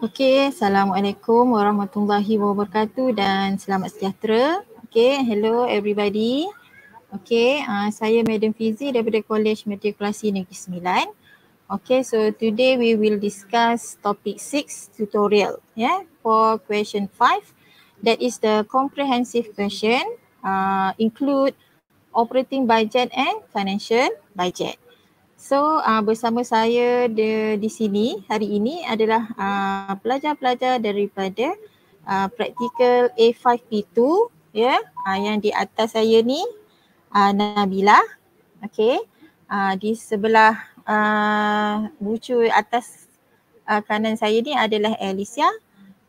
Okey, Assalamualaikum warahmatullahi wabarakatuh dan selamat sejahtera. Okey, hello everybody. Okey, uh, saya Madam Fizi daripada College Matrikulasi Negeri Sembilan. Okay, so today we will discuss topic 6 tutorial yeah, for question 5. That is the comprehensive question uh, include operating budget and financial budget. So uh, bersama saya di, di sini hari ini adalah uh, pelajar-pelajar daripada uh, practical A5P2 ya yeah, uh, yang di atas saya ni uh, Nabila. Okay. Uh, di sebelah uh, bucu atas uh, kanan saya ni adalah Alicia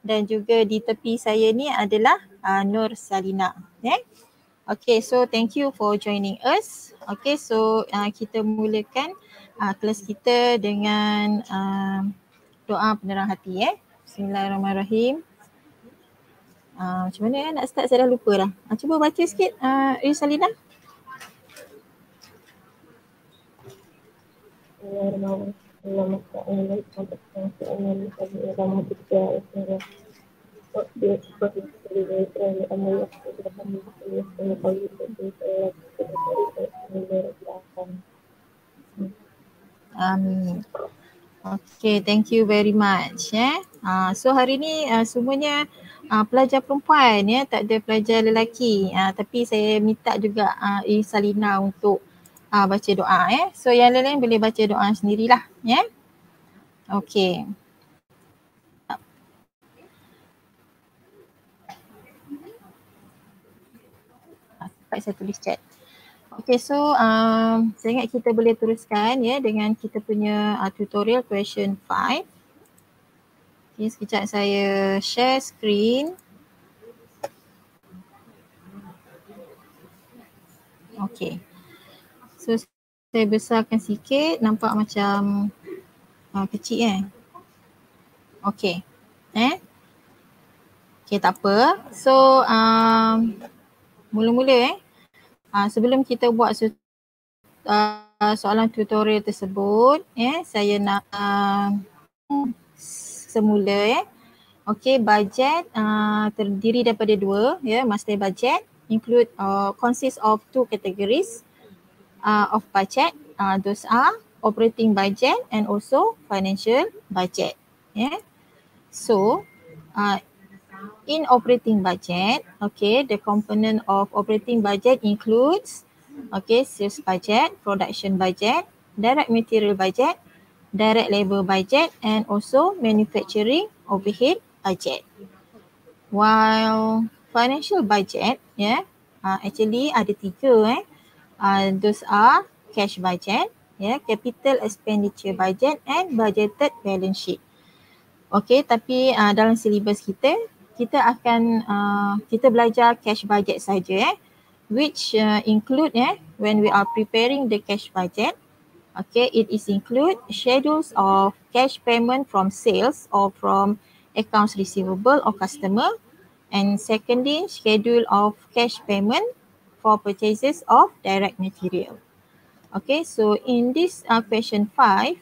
dan juga di tepi saya ni adalah uh, Nur Salina. Okay. Okay, so thank you for joining us. Okay, so uh, kita mulakan uh, kelas kita dengan uh, doa penerang hati eh. Bismillahirrahmanirrahim. Uh, macam mana eh? nak start saya dah lupa dah. Uh, cuba baca sikit uh, Salina. Amin. Okay, thank you very much. Eh. Uh, so hari ni uh, semuanya uh, pelajar perempuan ya, tak ada pelajar lelaki. Uh, tapi saya minta juga uh, Salina untuk uh, baca doa eh. So yang lain-lain boleh baca doa sendirilah. Yeah? Okay. Dapat saya tulis chat. Okay so um, saya ingat kita boleh teruskan ya dengan kita punya uh, tutorial question 5. Okay sekejap saya share screen. Okay. So saya besarkan sikit nampak macam uh, kecil kan. Okay. Eh? Okay tak apa. So um, mula-mula eh Uh, sebelum kita buat su- uh, soalan tutorial tersebut, eh, saya nak uh, semula eh. Okay, budget uh, terdiri daripada dua, ya, yeah, master budget include uh, consists of two categories uh, of budget. Uh, those are operating budget and also financial budget. Yeah. So, uh, in operating budget, okay, the component of operating budget includes, okay, sales budget, production budget, direct material budget, direct labor budget, and also manufacturing overhead budget. While financial budget, yeah, uh, actually ada tiga, eh, uh, those are cash budget, yeah, capital expenditure budget, and budgeted balance sheet. Okay, tapi uh, dalam syllabus kita, kita akan uh, kita belajar cash budget saja eh. Which uh, include eh when we are preparing the cash budget. Okay it is include schedules of cash payment from sales or from accounts receivable or customer. And secondly schedule of cash payment for purchases of direct material. Okay so in this uh, question 5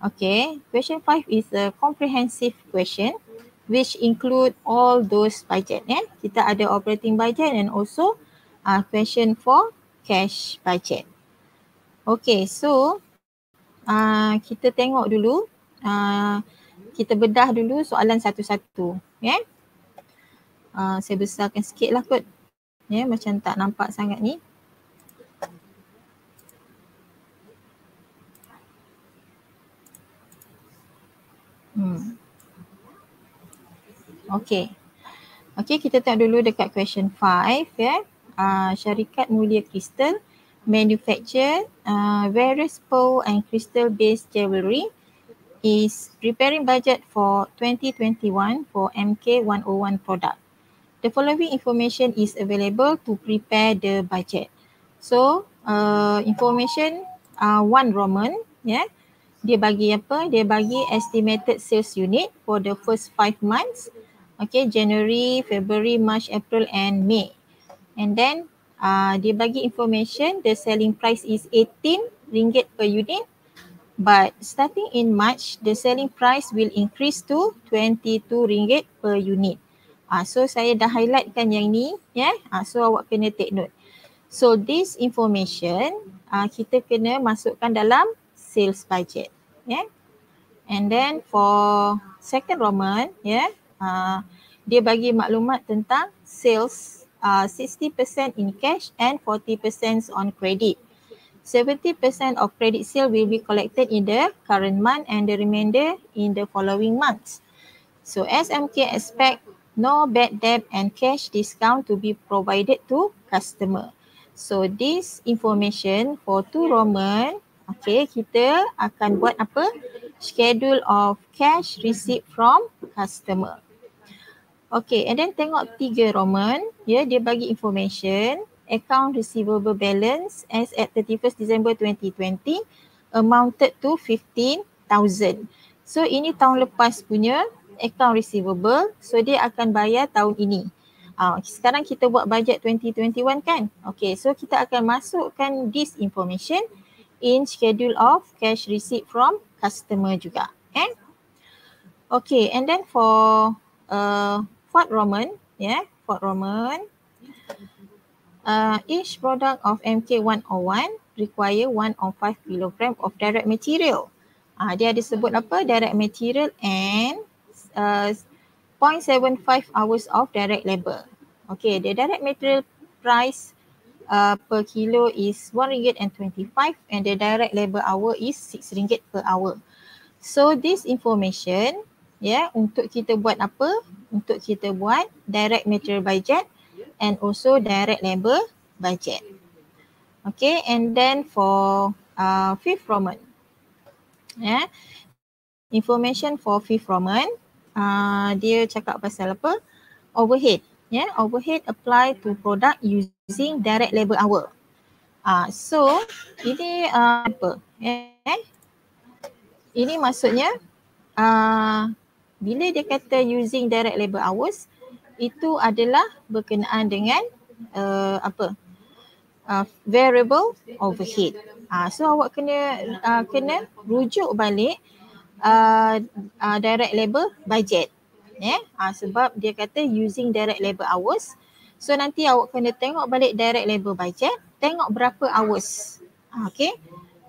okay question 5 is a comprehensive question which include all those budget eh. Kita ada operating budget and also uh, question for cash budget. Okay, so uh, kita tengok dulu, uh, kita bedah dulu soalan satu-satu. Yeah? Uh, saya besarkan sikit lah kot. Yeah, macam tak nampak sangat ni. Hmm. Okay. Okay, kita tengok dulu dekat question 5 ya. Uh, syarikat Mulia Crystal manufacture uh, various pearl and crystal based jewelry is preparing budget for 2021 for MK101 product. The following information is available to prepare the budget. So, uh, information uh, one Roman, yeah. Dia bagi apa? Dia bagi estimated sales unit for the first five months okay January, February, March, April and May. And then uh, dia bagi information the selling price is 18 ringgit per unit But starting in March, the selling price will increase to RM22 per unit. Ah, so saya dah highlightkan yang ni, ya. Yeah? Ah, so awak kena take note. So this information uh, kita kena masukkan dalam sales budget, ya. Yeah? And then for second Roman, ya, yeah, uh, dia bagi maklumat tentang sales uh, 60% in cash and 40% on credit. 70% of credit sale will be collected in the current month and the remainder in the following months. So SMK expect no bad debt and cash discount to be provided to customer. So this information for two Roman, okay, kita akan buat apa? Schedule of cash receipt from customer. Okay, and then tengok tiga Roman, ya, yeah, dia bagi information account receivable balance as at 31st December 2020 amounted to 15,000. So ini tahun lepas punya account receivable, so dia akan bayar tahun ini. Uh, sekarang kita buat budget 2021 kan? Okay, so kita akan masukkan this information in schedule of cash receipt from customer juga. Eh? Okay, and then for uh, Fort Roman, yeah, Fort Roman, uh, each product of MK101 require 105 kilogram of direct material. Uh, dia ada sebut apa? Direct material and uh, 0.75 hours of direct labor. Okay, the direct material price uh, per kilo is RM1.25 and the direct labor hour is RM6 per hour. So this information, yeah, untuk kita buat apa? Untuk kita buat direct material budget and also direct labor budget. Okay, and then for uh, fifth Roman, yeah, information for fifth Roman, uh, dia cakap pasal apa? Overhead yeah, overhead apply to product using direct labor hour. Ah, uh, so ini uh, apa? Eh? Ini maksudnya uh, bila dia kata using direct labor hours itu adalah berkenaan dengan uh, apa? Uh, variable overhead. Uh, so awak kena uh, kena rujuk balik uh, uh, direct labor budget ya yeah? ha, sebab dia kata using direct labor hours so nanti awak kena tengok balik direct labor budget tengok berapa hours ha, okay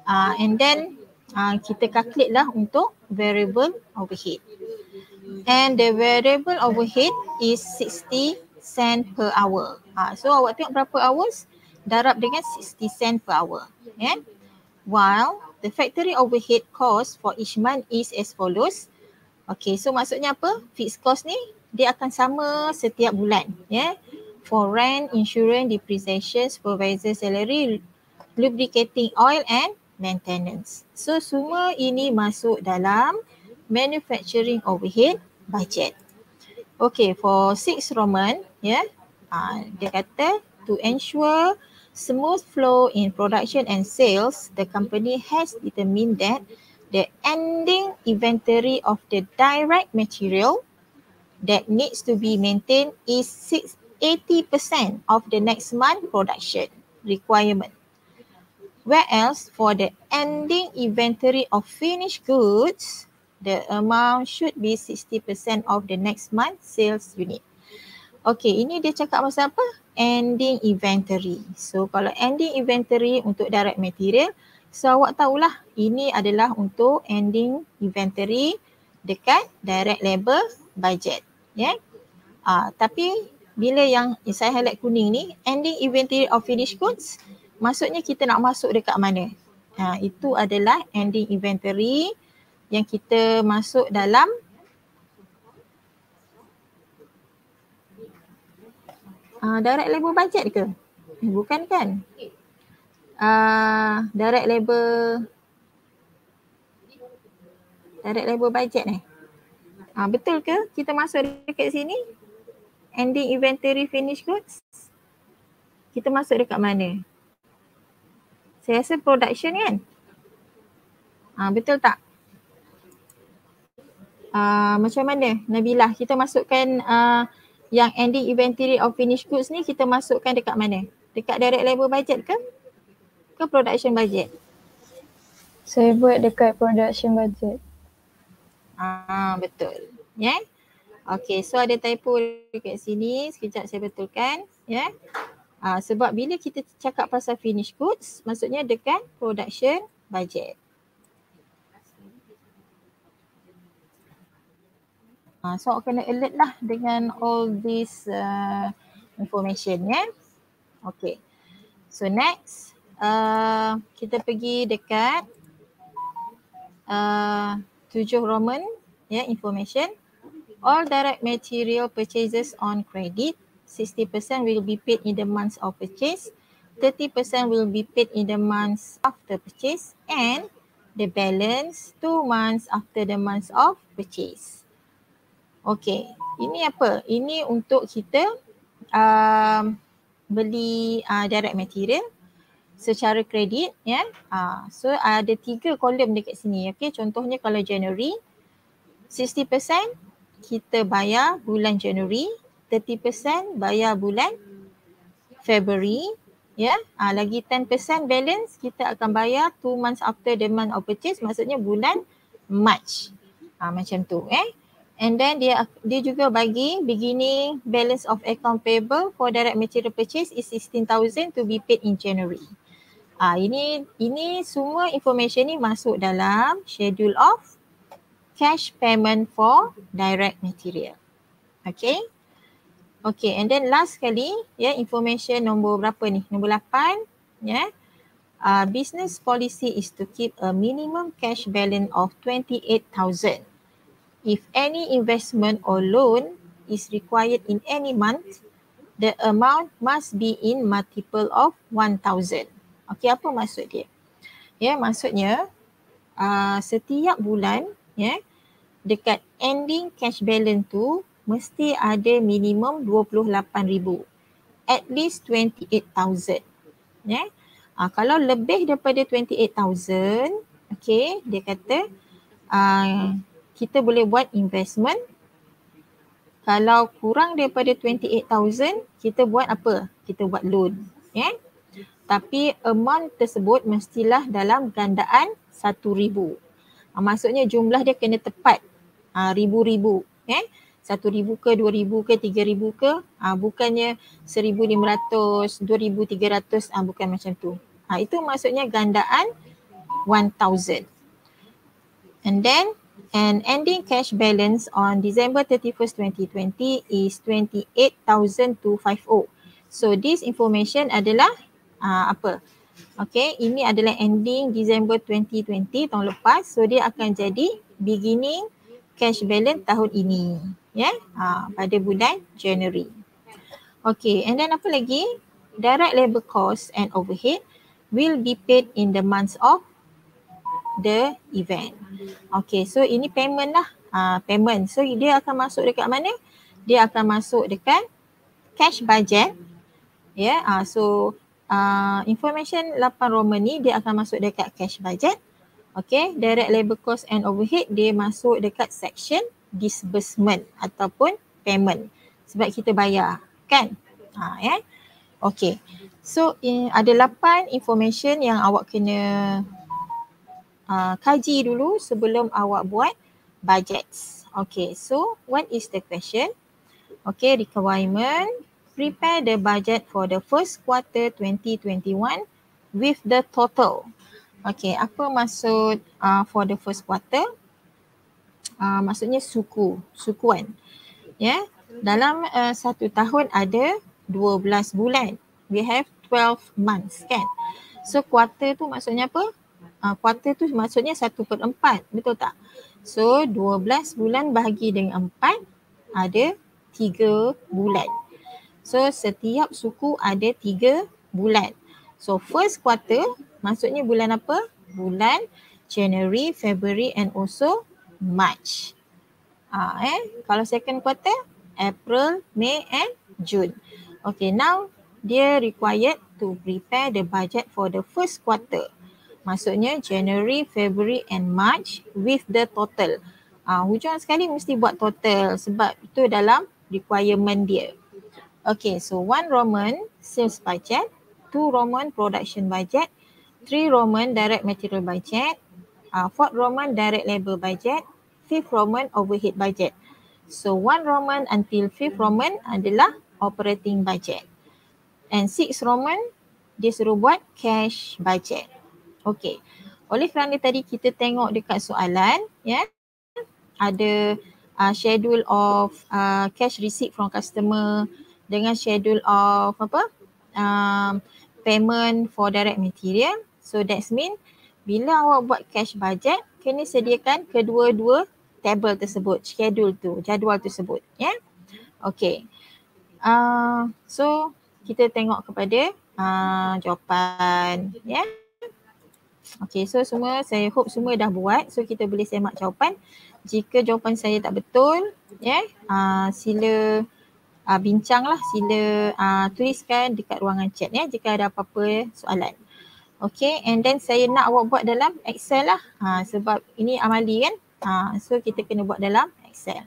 uh, and then uh, kita calculate lah untuk variable overhead and the variable overhead is 60 cent per hour ha, so awak tengok berapa hours darab dengan 60 cent per hour yeah? while the factory overhead cost for each month is as follows Okay, so maksudnya apa? Fixed cost ni dia akan sama setiap bulan. Yeah? For rent, insurance, depreciation, supervisor salary, lubricating oil and maintenance. So semua ini masuk dalam manufacturing overhead budget. Okay, for six Roman, ya, yeah, uh, dia kata to ensure smooth flow in production and sales, the company has determined that the ending inventory of the direct material that needs to be maintained is 80% of the next month production requirement. Whereas for the ending inventory of finished goods, the amount should be 60% of the next month sales unit. Okay, ini dia cakap pasal apa? Ending inventory. So kalau ending inventory untuk direct material, So awak tahulah ini adalah untuk ending inventory dekat direct labor budget. Ya. Yeah? Uh, tapi bila yang saya highlight kuning ni ending inventory of finished goods maksudnya kita nak masuk dekat mana? Uh, itu adalah ending inventory yang kita masuk dalam uh, direct labor budget ke? Eh, bukan kan? uh, direct labor direct labor budget ni. Ah uh, betul ke kita masuk dekat sini? Ending inventory finished goods. Kita masuk dekat mana? Saya rasa production kan? Uh, betul tak? Uh, macam mana Nabilah kita masukkan uh, yang ending inventory of finished goods ni kita masukkan dekat mana? Dekat direct labor budget ke? ke production budget? Saya buat dekat production budget. Ah betul. Ya. Yeah? Okay, so ada typo dekat sini. Sekejap saya betulkan. Ya. Yeah? Ah, sebab bila kita cakap pasal finish goods, maksudnya dekat production budget. Ah, so kena alert lah dengan all this uh, information ya. Yeah? Okay. So next, uh, kita pergi dekat uh, tujuh Roman ya yeah, information all direct material purchases on credit, 60% will be paid in the months of purchase, 30% will be paid in the months after purchase and the balance two months after the months of purchase. Okay, ini apa? Ini untuk kita um, beli uh, direct material secara kredit ya. Yeah? Uh, so ada tiga kolom dekat sini. Okay, contohnya kalau January 60% kita bayar bulan January, 30% bayar bulan February, ya. Yeah? Ha, lagi 10% balance kita akan bayar 2 months after the month of purchase, maksudnya bulan March. Ha, macam tu eh. And then dia dia juga bagi beginning balance of account payable for direct material purchase is 16,000 to be paid in January. Ah ini ini semua information ni masuk dalam schedule of cash payment for direct material. Okay. Okay and then last kali ya yeah, information nombor berapa ni? Nombor 8 ya. Yeah. Uh, business policy is to keep a minimum cash balance of 28,000. If any investment or loan is required in any month, the amount must be in multiple of 1,000. Okay, apa maksud dia? Ya, yeah, maksudnya uh, setiap bulan ya, yeah, dekat ending cash balance tu mesti ada minimum 28,000. At least 28,000. Ya. Yeah? Uh, kalau lebih daripada 28,000, okay, dia kata uh, kita boleh buat investment. Kalau kurang daripada 28,000, kita buat apa? Kita buat loan. Ya. Yeah? Tapi amount tersebut mestilah dalam gandaan 1,000. Uh, maksudnya jumlah dia kena tepat uh, ribu-ribu satu ribu ke dua ribu ke tiga ribu ke uh, bukannya seribu lima ratus dua ribu tiga ratus uh, bukan macam tu itu maksudnya gandaan one thousand and then and ending cash balance on December 31st 2020 is 28,250 so this information adalah uh, apa Okay, ini adalah ending December 2020 tahun lepas. So dia akan jadi beginning cash balance tahun ini ya yeah? ha, pada bulan January. Okay and then apa lagi? Direct labor cost and overhead will be paid in the months of the event. Okay so ini payment lah uh, payment. So dia akan masuk dekat mana? Dia akan masuk dekat cash budget. Ya yeah? uh, so uh, information 8 Roman ni dia akan masuk dekat cash budget. Okay, direct labor cost and overhead dia masuk dekat section disbursement ataupun payment sebab kita bayar kan. Ha, ya. Okay, so in, ada lapan information yang awak kena uh, kaji dulu sebelum awak buat budget. Okay, so what is the question? Okay, requirement prepare the budget for the first quarter 2021 with the total Okay, apa maksud uh, for the first quarter? Uh, maksudnya suku, sukuan. Ya, yeah? dalam uh, satu tahun ada 12 bulan. We have 12 months kan. So quarter tu maksudnya apa? Uh, quarter tu maksudnya satu per empat, betul tak? So 12 bulan bahagi dengan empat ada tiga bulan. So setiap suku ada tiga bulan. So first quarter maksudnya bulan apa? Bulan January, February and also March. Ah, eh, kalau second quarter April, May and June. Okay, now dia required to prepare the budget for the first quarter. Maksudnya January, February and March with the total. Ah, hujung sekali mesti buat total sebab itu dalam requirement dia. Okay, so one Roman sales budget two Roman production budget, three Roman direct material budget, uh, fourth Roman direct labor budget, fifth Roman overhead budget. So one Roman until fifth Roman adalah operating budget. And sixth Roman dia suruh buat cash budget. Okay. Oleh kerana tadi kita tengok dekat soalan ya yeah, ada uh, schedule of uh, cash receipt from customer dengan schedule of apa um, payment for direct material. So that's mean bila awak buat cash budget kena sediakan kedua-dua table tersebut, schedule tu, jadual tersebut. Ya. Yeah? Okay. Uh, so kita tengok kepada uh, jawapan. Ya. Yeah? Okay, so semua saya hope semua dah buat. So kita boleh semak jawapan. Jika jawapan saya tak betul, ya, yeah, uh, sila uh, bincanglah, sila uh, tuliskan dekat ruangan chat ya jika ada apa-apa soalan. Okay, and then saya nak awak buat dalam Excel lah uh, sebab ini amali kan. Ha, so kita kena buat dalam Excel.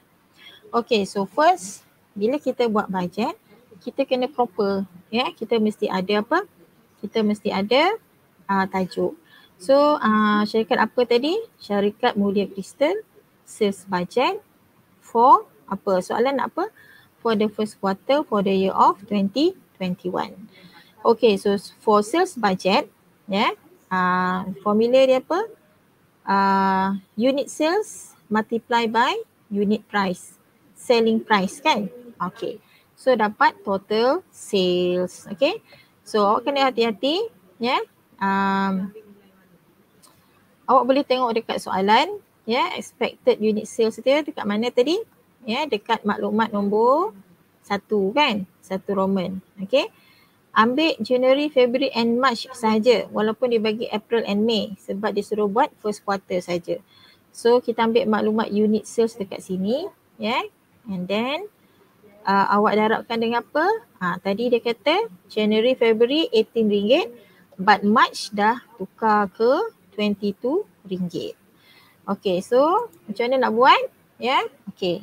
Okay, so first bila kita buat budget, kita kena proper. Ya, kita mesti ada apa? Kita mesti ada uh, tajuk. So uh, syarikat apa tadi? Syarikat Mulia Kristal sales budget for apa? Soalan apa? For the first quarter for the year of 2021. Okay, so for sales budget, yeah, uh, formula dia apa? uh, unit sales multiply by unit price. Selling price kan? Okay. So dapat total sales. Okay. So kena hati-hati. Yeah. Um, awak boleh tengok dekat soalan. Ya. Yeah. Expected unit sales dia dekat mana tadi? Ya. Yeah. Dekat maklumat nombor satu kan? Satu Roman. Okay ambil January, February and March saja walaupun dia bagi April and May sebab dia suruh buat first quarter saja. So kita ambil maklumat unit sales dekat sini ya. Yeah? And then uh, awak darabkan dengan apa? Ha, tadi dia kata January, February RM18 but March dah tukar ke RM22. Okay so macam mana nak buat? Ya. Yeah? Okay.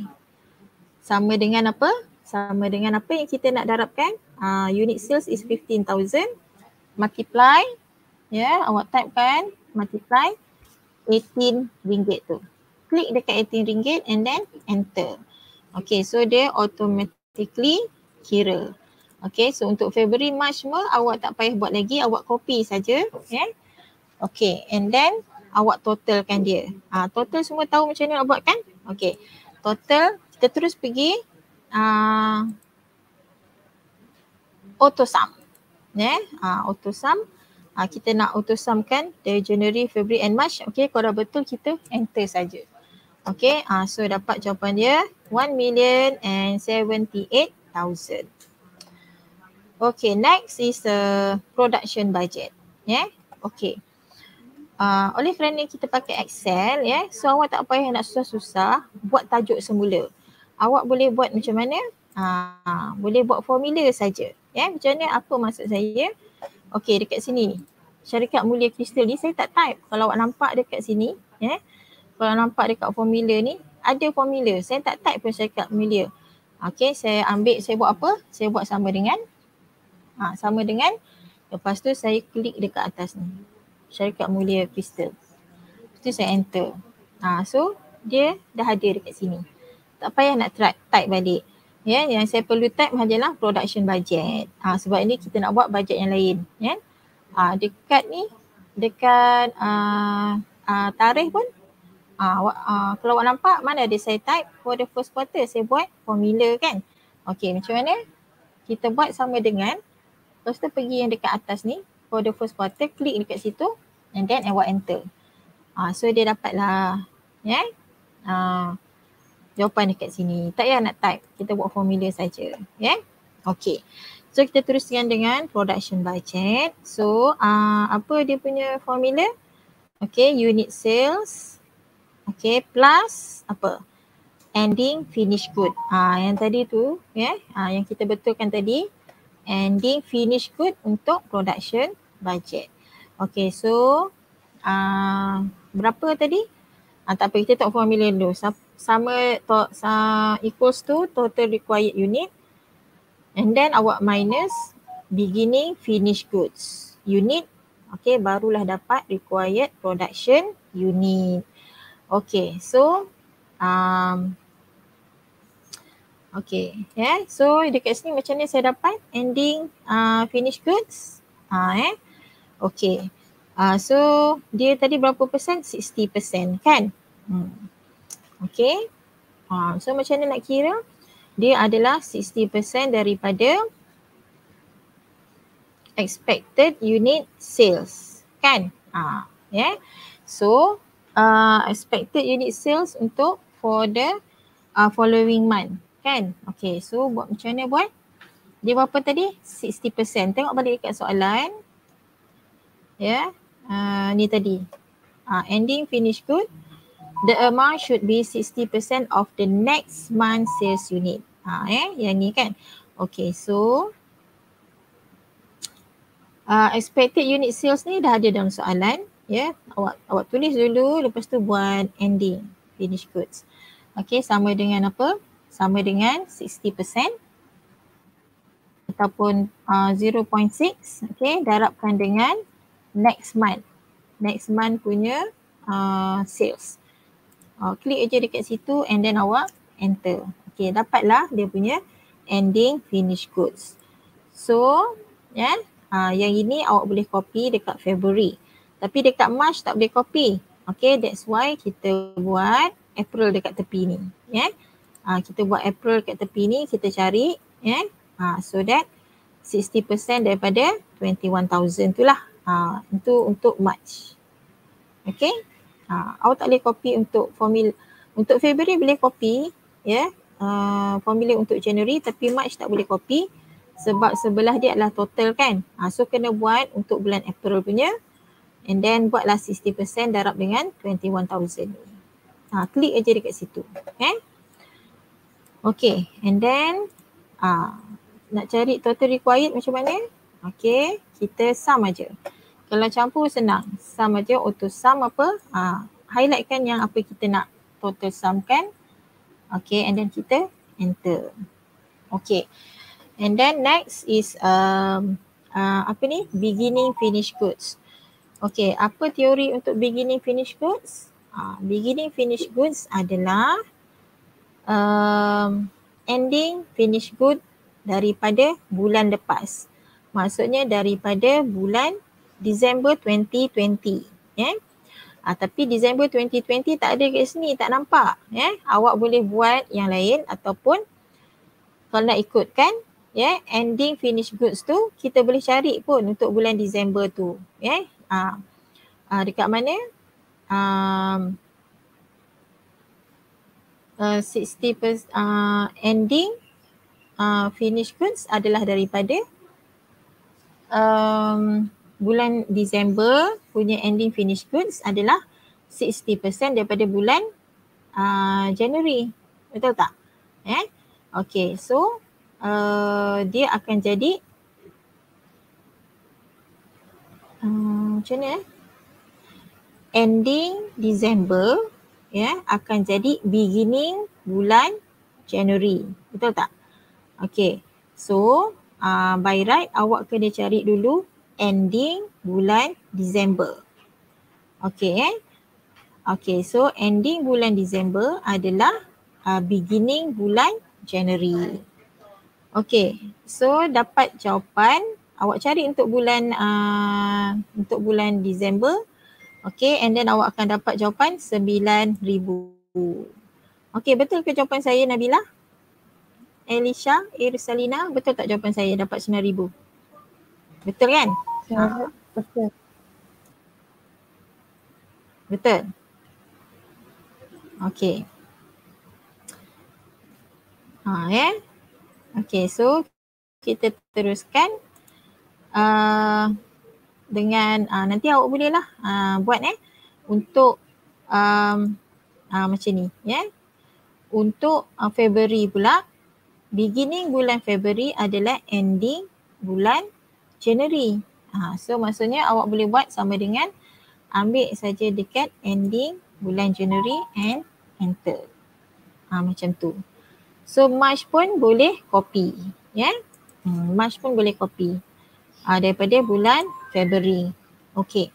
Sama dengan apa? Sama dengan apa yang kita nak darabkan? uh, unit sales is 15,000 multiply ya yeah, awak type kan multiply 18 ringgit tu klik dekat 18 ringgit and then enter okay so dia automatically kira okay so untuk February March semua awak tak payah buat lagi awak copy saja ya yeah. Okay and then awak totalkan dia uh, total semua tahu macam mana nak buat kan okay total kita terus pergi uh, auto sum. Yeah? uh, auto sum. Kita nak auto sum kan dari January, February and March. Okay, kalau betul kita enter saja. Okay, uh, so dapat jawapan dia 1 million and 78,000. Okay, next is the production budget. Yeah? okay. Uh, oleh kerana kita pakai Excel, ya, yeah? so awak tak payah nak susah-susah buat tajuk semula. Awak boleh buat macam mana? Uh, boleh buat formula saja. Ya, macam mana apa maksud saya? Okey, dekat sini. Syarikat Mulia Kristal ni saya tak type. Kalau awak nampak dekat sini, ya. Kalau nampak dekat formula ni, ada formula. Saya tak type pun syarikat Mulia. Okey, saya ambil, saya buat apa? Saya buat sama dengan ha, sama dengan lepas tu saya klik dekat atas ni. Syarikat Mulia Kristal. Lepas tu saya enter. Ha, so dia dah ada dekat sini. Tak payah nak type, type balik. Ya, yang saya perlu type hanyalah production budget. Ha, sebab ini kita nak buat budget yang lain. Ya. Ha, dekat ni, dekat uh, uh, tarikh pun, uh, uh, kalau awak nampak mana ada saya type for the first quarter, saya buat formula kan. Okay, macam mana? Kita buat sama dengan, lepas tu pergi yang dekat atas ni, for the first quarter, klik dekat situ and then awak enter. Uh, so dia dapatlah, ya. Yeah? Uh, jawapan dekat sini. Tak payah nak type. Kita buat formula saja. Ya. Yeah? Okay. So kita teruskan dengan production budget. So uh, apa dia punya formula? Okay. Unit sales. Okay. Plus apa? Ending finish good. Ah uh, yang tadi tu. Ya. Yeah? Uh, yang kita betulkan tadi. Ending finish good untuk production budget. Okay. So uh, berapa tadi? Ah, tak apa kita tak formula dulu sama to, uh, equals to total required unit and then awak minus beginning finished goods unit Okay, barulah dapat required production unit. Okay, so um, Okay, yeah. So dekat sini macam ni saya dapat ending uh, finish goods. Uh, eh. Okay. Uh, so dia tadi berapa persen? 60 persen kan? Hmm. Okay. Uh, so macam mana nak kira? Dia adalah 60 persen daripada expected unit sales. Kan? Uh, yeah. So uh, expected unit sales untuk for the uh, following month kan? Okay, so buat macam mana buat? Dia berapa tadi? 60%. Tengok balik dekat soalan. Ya, yeah. uh, ni tadi. Uh, ending finish good. The amount should be 60% of the next month sales unit. Ha, eh, yang ni kan. Okay, so uh, expected unit sales ni dah ada dalam soalan. Ya, yeah. awak awak tulis dulu lepas tu buat ending finish goods. Okay, sama dengan apa? sama dengan 60% ataupun uh, 0.6 okay darabkan dengan next month. Next month punya uh, sales. Uh, klik aja dekat situ and then awak enter. Okay dapatlah dia punya ending finish goods. So yeah, uh, yang ini awak boleh copy dekat February. Tapi dekat March tak boleh copy. Okay that's why kita buat April dekat tepi ni yeah uh, kita buat April kat tepi ni kita cari yeah? uh, so that 60% daripada 21,000 tu lah uh, itu untuk March. Okay? Uh, awak tak boleh copy untuk formula untuk February boleh copy ya. Yeah? uh, formula untuk January tapi March tak boleh copy sebab sebelah dia adalah total kan? Uh, so kena buat untuk bulan April punya. And then buatlah 60% darab dengan 21,000 ni uh, klik aja dekat situ okay Okay, and then uh, nak cari total required macam mana? Okay, kita sum aja. Kalau campur senang, sum aja auto sum apa? Uh, highlightkan yang apa kita nak total sum kan. Okay, and then kita enter. Okay, and then next is um, uh, apa ni? Beginning finish goods. Okay, apa teori untuk beginning finish goods? Uh, beginning finish goods adalah um, ending finish good daripada bulan lepas. Maksudnya daripada bulan Disember 2020. Ya. Ah, tapi Disember 2020 tak ada kat sini, tak nampak. Ya. Awak boleh buat yang lain ataupun kalau nak ikutkan ya yeah, ending finish goods tu kita boleh cari pun untuk bulan Disember tu. Ya. Yeah? Ah, ah, dekat mana? Um, uh, 60 per, uh, ending uh, finish goods adalah daripada um, bulan Disember punya ending finish goods adalah 60% daripada bulan uh, January. Betul tak? Eh? Okay, so uh, dia akan jadi uh, macam mana eh? Ending December ya akan jadi beginning bulan January. Betul tak? Okay. So uh, by right awak kena cari dulu ending bulan December. Okay eh? Okay so ending bulan December adalah uh, beginning bulan January. Okay so dapat jawapan awak cari untuk bulan uh, untuk bulan December Okay, and then awak akan dapat jawapan RM9,000. Okay, betul ke jawapan saya Nabila? Elisha, Irisalina, betul tak jawapan saya dapat RM9,000? Betul kan? Ya, betul. Betul? Okay. Ha, ya. Yeah. Okay, so kita teruskan. Uh, dengan uh, nanti awak boleh lah uh, buat eh untuk um, uh, macam ni ya. Yeah. Untuk uh, February pula beginning bulan February adalah ending bulan January. Ha, so maksudnya awak boleh buat sama dengan ambil saja dekat ending bulan January and enter. Ha, macam tu. So March pun boleh copy. Ya. Yeah? Hmm, March pun boleh copy uh, daripada bulan February. Okay.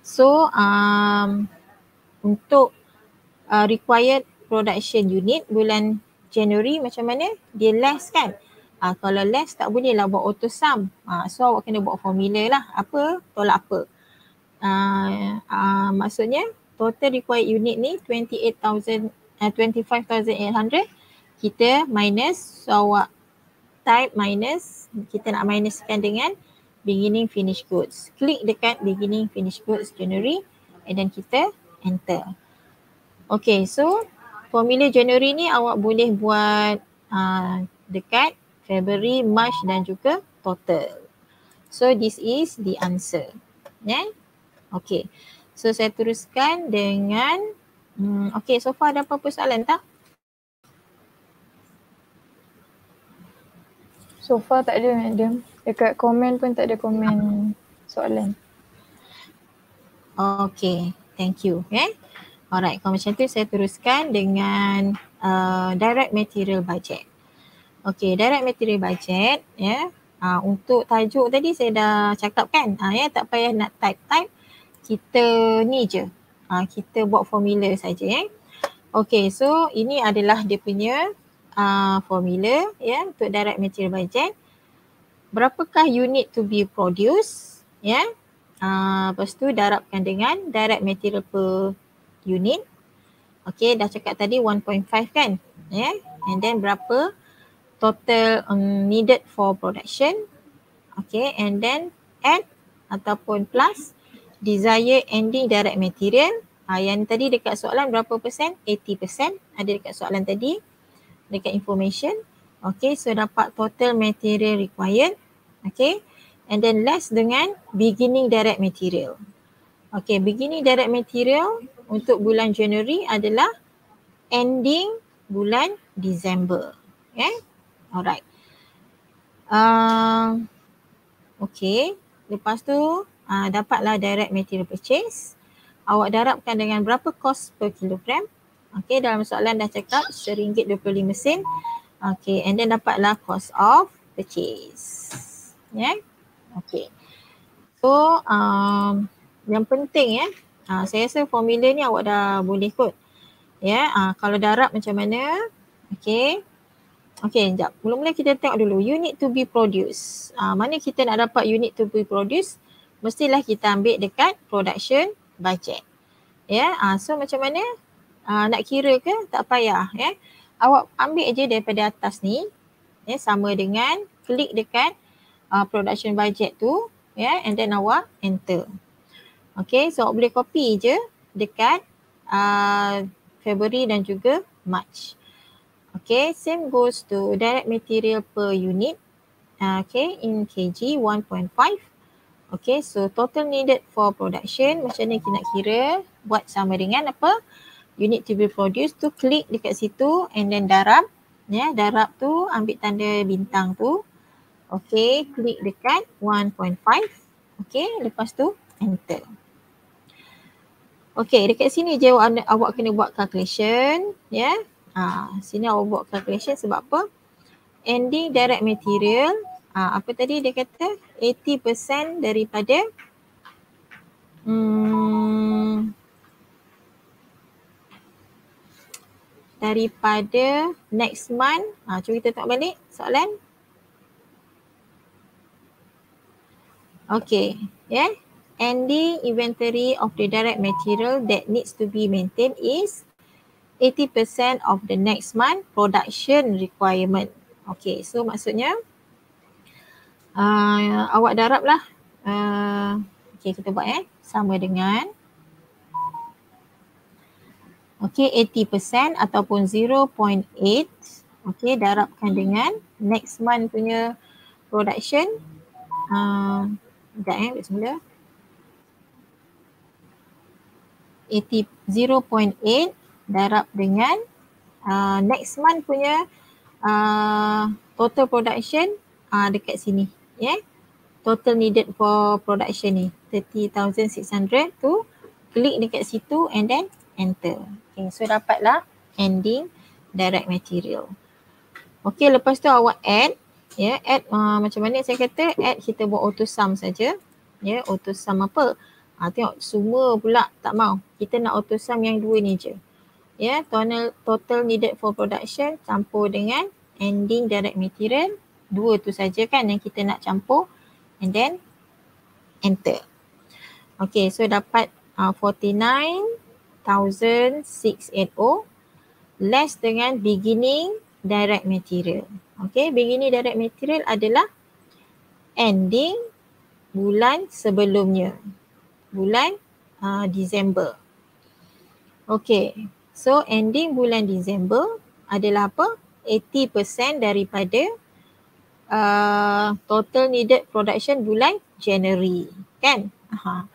So um, untuk uh, required production unit bulan January macam mana? Dia less kan? Uh, kalau less tak boleh lah buat auto sum. Uh, so awak kena buat formula lah. Apa? Tolak apa? Uh, uh, maksudnya total required unit ni 28,000 uh, 25,800 kita minus so awak type minus kita nak minuskan dengan beginning finish goods. Klik dekat beginning finish goods January and then kita enter. Okay so formula January ni awak boleh buat uh, dekat February, March dan juga total. So this is the answer. Yeah? Okay. So saya teruskan dengan hmm, okay so far ada apa-apa soalan tak? So far tak ada madam. Dekat komen pun tak ada komen soalan. Okay, thank you. Okay. Alright, kalau macam tu saya teruskan dengan uh, direct material budget. Okay, direct material budget ya. Yeah. Uh, untuk tajuk tadi saya dah cakap kan. Uh, ya, yeah, tak payah nak type-type. Kita ni je. Uh, kita buat formula saja ya. Yeah. Okay, so ini adalah dia punya uh, formula ya untuk direct material budget. Berapakah unit to be produced ya? Uh, lepas tu darabkan dengan direct material per unit. Okay dah cakap tadi 1.5 kan? Yeah? And then berapa total um, needed for production. Okay and then add ataupun plus desired ending direct material. Uh, yang tadi dekat soalan berapa persen? 80% ada dekat soalan tadi dekat information. Okay, so dapat total material required. Okay, and then less dengan beginning direct material. Okay, beginning direct material untuk bulan January adalah ending bulan December. Okay, alright. Uh, okay, lepas tu uh, dapatlah direct material purchase. Awak darabkan dengan berapa cost per kilogram. Okay, dalam soalan dah cakap RM1.25 sen. Okay, and then dapatlah cost of purchase. Ya, yeah? okay. So, um, yang penting ya, uh, saya rasa formula ni awak dah boleh kot. Ya, yeah? uh, kalau darab macam mana. Okay. Okay, sekejap. Mula-mula kita tengok dulu. Unit to be produced. Uh, mana kita nak dapat unit to be produced? Mestilah kita ambil dekat production budget. Ya, yeah? uh, so macam mana? uh, nak kira ke tak payah ya. Awak ambil aja daripada atas ni ya sama dengan klik dekat uh, production budget tu ya and then awak enter. Okay so boleh copy je dekat uh, February dan juga March. Okay same goes to direct material per unit. Uh, okay in kg 1.5. Okay so total needed for production macam ni kita nak kira buat sama dengan apa? unit to be produced tu klik dekat situ and then darab ya yeah, darab tu ambil tanda bintang tu okey klik dekat 1.5 okey lepas tu enter okey dekat sini je awak, awak kena buat calculation ya yeah. ha sini awak buat calculation sebab apa ending direct material ha, apa tadi dia kata 80% daripada hmm daripada next month. Ha, cuba kita tengok balik soalan. Okay, yeah. Ending inventory of the direct material that needs to be maintained is 80% of the next month production requirement. Okay, so maksudnya uh, awak darab lah. Uh, okay, kita buat eh. Sama dengan Okay, 80% ataupun 0.8. Okay, darabkan dengan next month punya production. Uh, sekejap eh, buat semula. 80, 0.8 darab dengan uh, next month punya uh, total production uh, dekat sini. Yeah. Total needed for production ni 30,600 tu klik dekat situ and then enter. Okay, so dapatlah ending direct material. Okay, lepas tu awak add. Ya, yeah, add uh, macam mana saya kata add kita buat auto sum saja. Ya, yeah, auto sum apa? Ha, tengok semua pula tak mau. Kita nak auto sum yang dua ni je. Ya, yeah, total, total needed for production campur dengan ending direct material. Dua tu saja kan yang kita nak campur. And then enter. Okay, so dapat uh, 49,680 less dengan beginning direct material. Okay, beginning direct material adalah ending bulan sebelumnya bulan uh, Disember. Okay, so ending bulan Disember adalah apa? 80% daripada uh, total needed production bulan January, kan? Aha.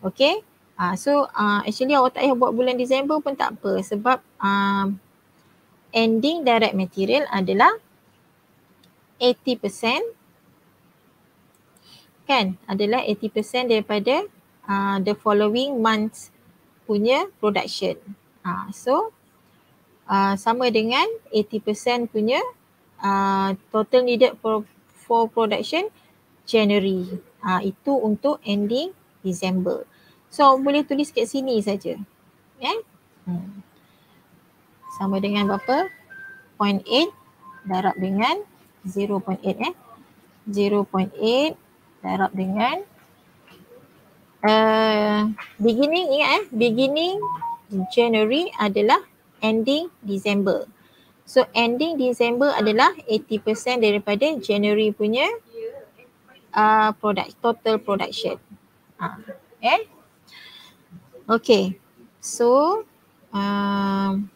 Okay, uh, so uh, actually awak tak payah buat bulan Disember pun tak apa sebab uh, ending direct material adalah 80% kan adalah 80% daripada uh, the following months punya production. Uh, so uh, sama dengan 80% punya uh, total needed for, for production January. Uh, itu untuk ending December. So boleh tulis kat sini saja. Yeah? Hmm. Sama dengan berapa? 0.8 darab dengan 0.8 eh. 0.8 darab dengan uh, beginning ingat eh beginning January adalah ending December. So ending December adalah 80% daripada January punya uh, product total production. Uh, eh? Okay. So um,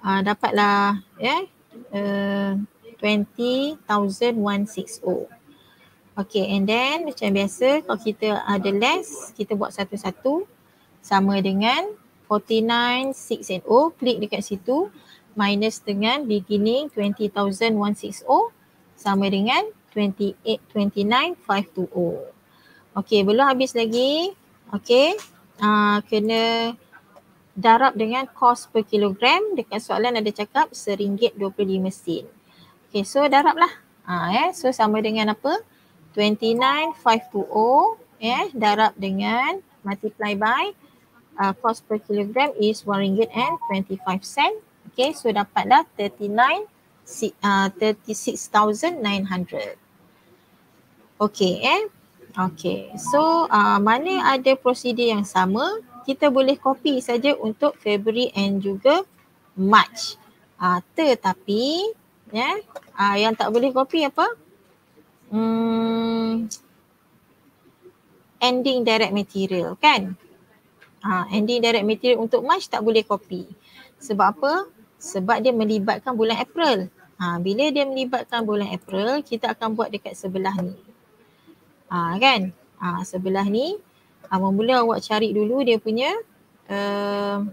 uh, dapatlah ya yeah, uh, 20,160. Okay and then macam biasa kalau kita ada less kita buat satu-satu sama dengan 49,680 klik dekat situ minus dengan beginning 20,160 sama dengan 28,29,520. Okay belum habis lagi. Okay uh, kena darab dengan cost per kilogram dekat soalan ada cakap seringgit 25 sen. Okay so darab lah. Uh, eh. So sama dengan apa? 29520 ya yeah, darab dengan multiply by uh, cost per kilogram is RM1 and 25 sen. Okay, so dapatlah 39 uh, 36,900. Okay, eh. Okay, so uh, mana ada prosedur yang sama, kita boleh copy saja untuk February and juga March. Uh, tetapi, ya, yeah, uh, yang tak boleh copy apa? Hmm, ending direct material kan? Ha, ending direct material untuk March tak boleh copy. Sebab apa? Sebab dia melibatkan bulan April. Ha, bila dia melibatkan bulan April, kita akan buat dekat sebelah ni. Ha, kan? Ha, sebelah ni, ha, mula awak cari dulu dia punya uh,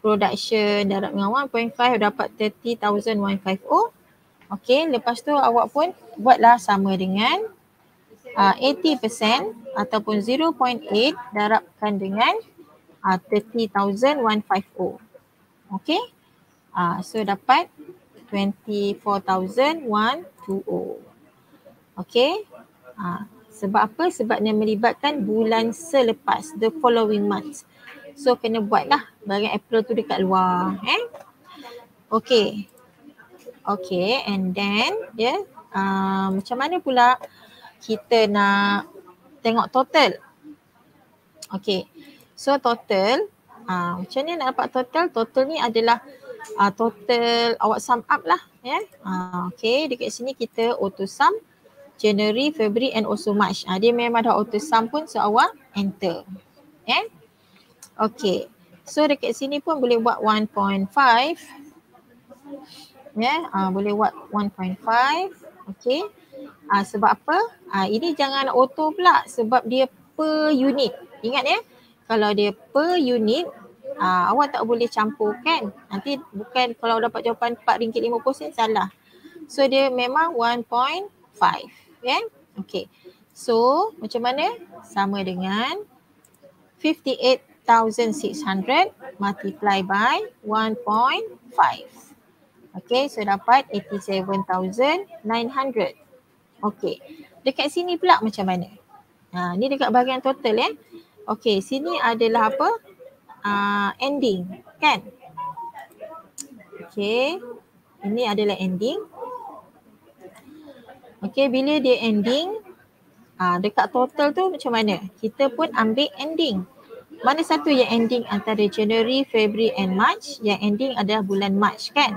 production darab dengan 1.5 dapat 30,150. Okay, lepas tu awak pun buatlah sama dengan uh, 80% ataupun 0.8 darabkan dengan uh, 30,150. Okay, uh, so dapat 24,120. Okay, uh, sebab apa? Sebab dia melibatkan bulan selepas, the following month. So kena buatlah bagian April tu dekat luar. Eh? Okay, Okay and then yeah, uh, macam mana pula kita nak tengok total. Okay so total uh, macam ni nak dapat total. Total ni adalah uh, total awak sum up lah ya. Yeah. Uh, okay dekat sini kita auto sum January, February and also March. Uh, dia memang dah auto sum pun so awak enter. Yeah. Okay. So dekat sini pun boleh buat 1.5 yeah, uh, boleh buat 1.5 okey. Uh, sebab apa? Uh, ini jangan auto pula sebab dia per unit. Ingat ya kalau dia per unit uh, awak tak boleh campur kan? Nanti bukan kalau dapat jawapan RM4.50 salah. So dia memang 1.5 ya yeah? okey. So macam mana? Sama dengan 58,600 multiply by 1.5 Okay, so dapat 87,900. Okay, dekat sini pula macam mana? Ha, ni dekat bahagian total eh. Okey, sini adalah apa? Uh, ending kan? Okey. Ini adalah ending. Okey, bila dia ending, uh, dekat total tu macam mana? Kita pun ambil ending. Mana satu yang ending antara January, February and March? Yang ending adalah bulan March kan?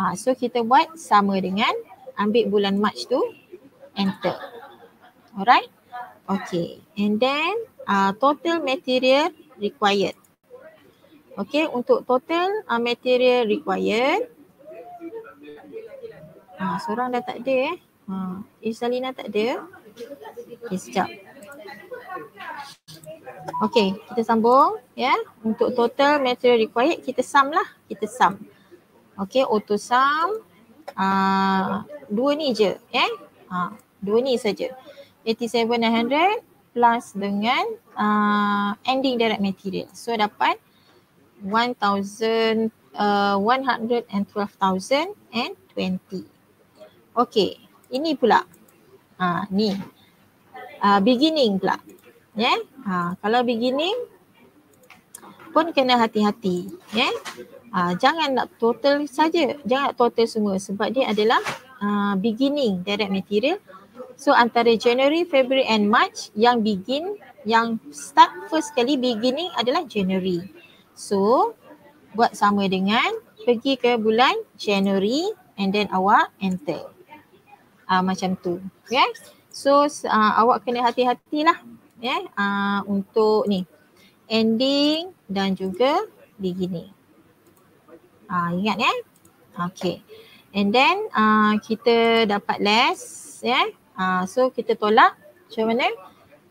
Uh, so kita buat sama dengan ambil bulan March tu, enter. Alright? Okay. And then uh, total material required. Okay, untuk total uh, material required. Uh, seorang dah tak ada eh. Uh, Isalina tak ada. Okay, sekejap. Okay, kita sambung ya. Yeah. Untuk total material required, kita sum lah. Kita sum. Okay, auto sum. Uh, dua ni je. Eh? Uh, dua ni saja. 87,900 plus dengan uh, ending direct material. So dapat 1,112,020. Uh, okay, ini pula. Ha, ni. Uh, beginning pula. Yeah? Ha, kalau beginning pun kena hati-hati. Yeah? Ha, jangan nak total saja. Jangan nak total semua sebab dia adalah uh, beginning direct material. So antara January, February and March yang begin, yang start first kali beginning adalah January. So buat sama dengan pergi ke bulan January and then awak enter. Uh, macam tu. Yeah? So uh, awak kena hati-hatilah yeah, uh, untuk ni ending dan juga beginning. Uh, ingat ya? Yeah? Okay. And then uh, kita dapat less. Yeah? Uh, so kita tolak macam mana?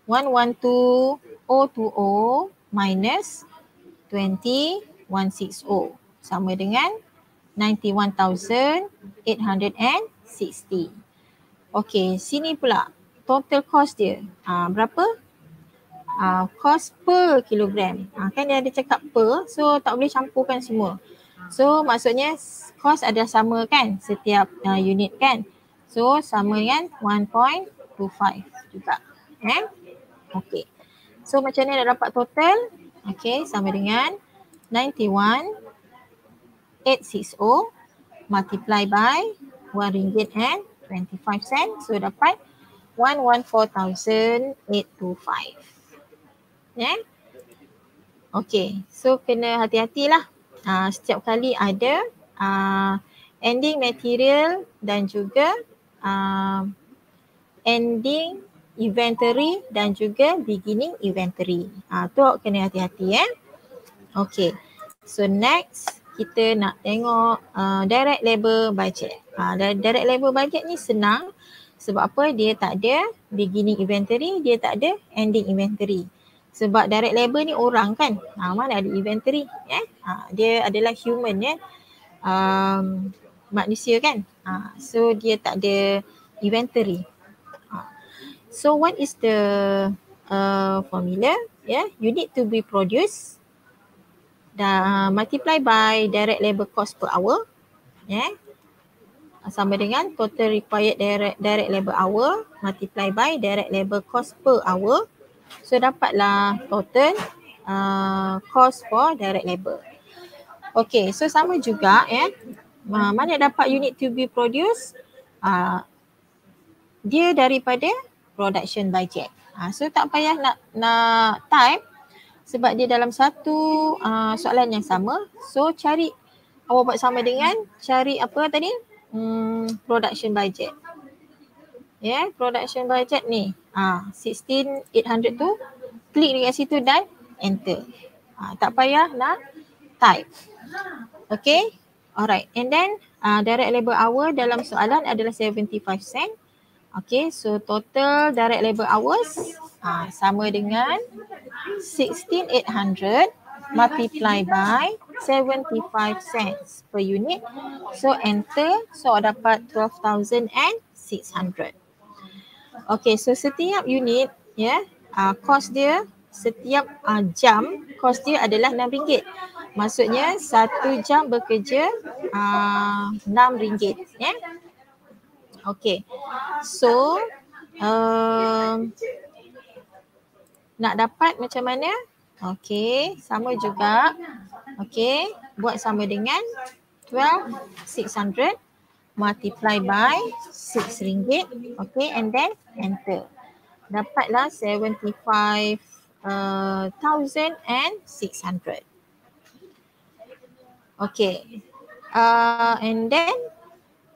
112 O20 minus 20160 sama dengan 91,860. Okay, sini pula total cost dia. Uh, berapa? uh, cost per kilogram. Uh, kan dia ada cakap per, so tak boleh campurkan semua. So maksudnya cost ada sama kan setiap uh, unit kan. So sama dengan 1.25 juga. Eh? Okay. So macam ni dah dapat total. Okay sama dengan 91,860 multiply by 1 ringgit and 25 sen. So dapat 114,825 eh. Okay, so kena hati-hatilah. Uh, setiap kali ada uh, ending material dan juga uh, ending inventory dan juga beginning inventory. Ah uh, tu kena hati-hati eh. Okay. So next kita nak tengok uh, direct labor budget. Ah uh, direct labor budget ni senang sebab apa? Dia tak ada beginning inventory, dia tak ada ending inventory. Sebab direct labor ni orang kan. Ha, mana ada inventory. Eh? Ha, dia adalah human ya. Um, manusia kan. Ha, so dia tak ada inventory. Ha. So what is the uh, formula? Yeah, you need to be produced dan multiply by direct labor cost per hour. Yeah. Sama dengan total required direct, direct labor hour multiply by direct labor cost per hour. So dapatlah total uh, cost for direct labor. Okay, so sama juga ya. Eh. Uh, mana dapat unit to be produced? Uh, dia daripada production budget. Uh, so tak payah nak nak type sebab dia dalam satu uh, soalan yang sama. So cari awak buat sama dengan cari apa tadi? Hmm, production budget. Yeah, production budget ni. Ah, 16800 tu klik dekat situ dan enter. Ah, tak payah nak type. Okay. Alright. And then uh, direct labor hour dalam soalan adalah 75 sen. Okay. So total direct labor hours uh, sama dengan 16800 multiply by 75 cents per unit. So enter. So dapat 12,600. Okay, so setiap unit ya, yeah, uh, cost dia setiap uh, jam cost dia adalah RM6. Maksudnya satu jam bekerja uh, RM6 ya. Yeah? Okay. So um, nak dapat macam mana? Okey, sama juga. Okey, buat sama dengan 12,600 multiply by 6 ringgit. Okey, and then enter. Dapatlah 75,600. Uh, Okey, uh, and then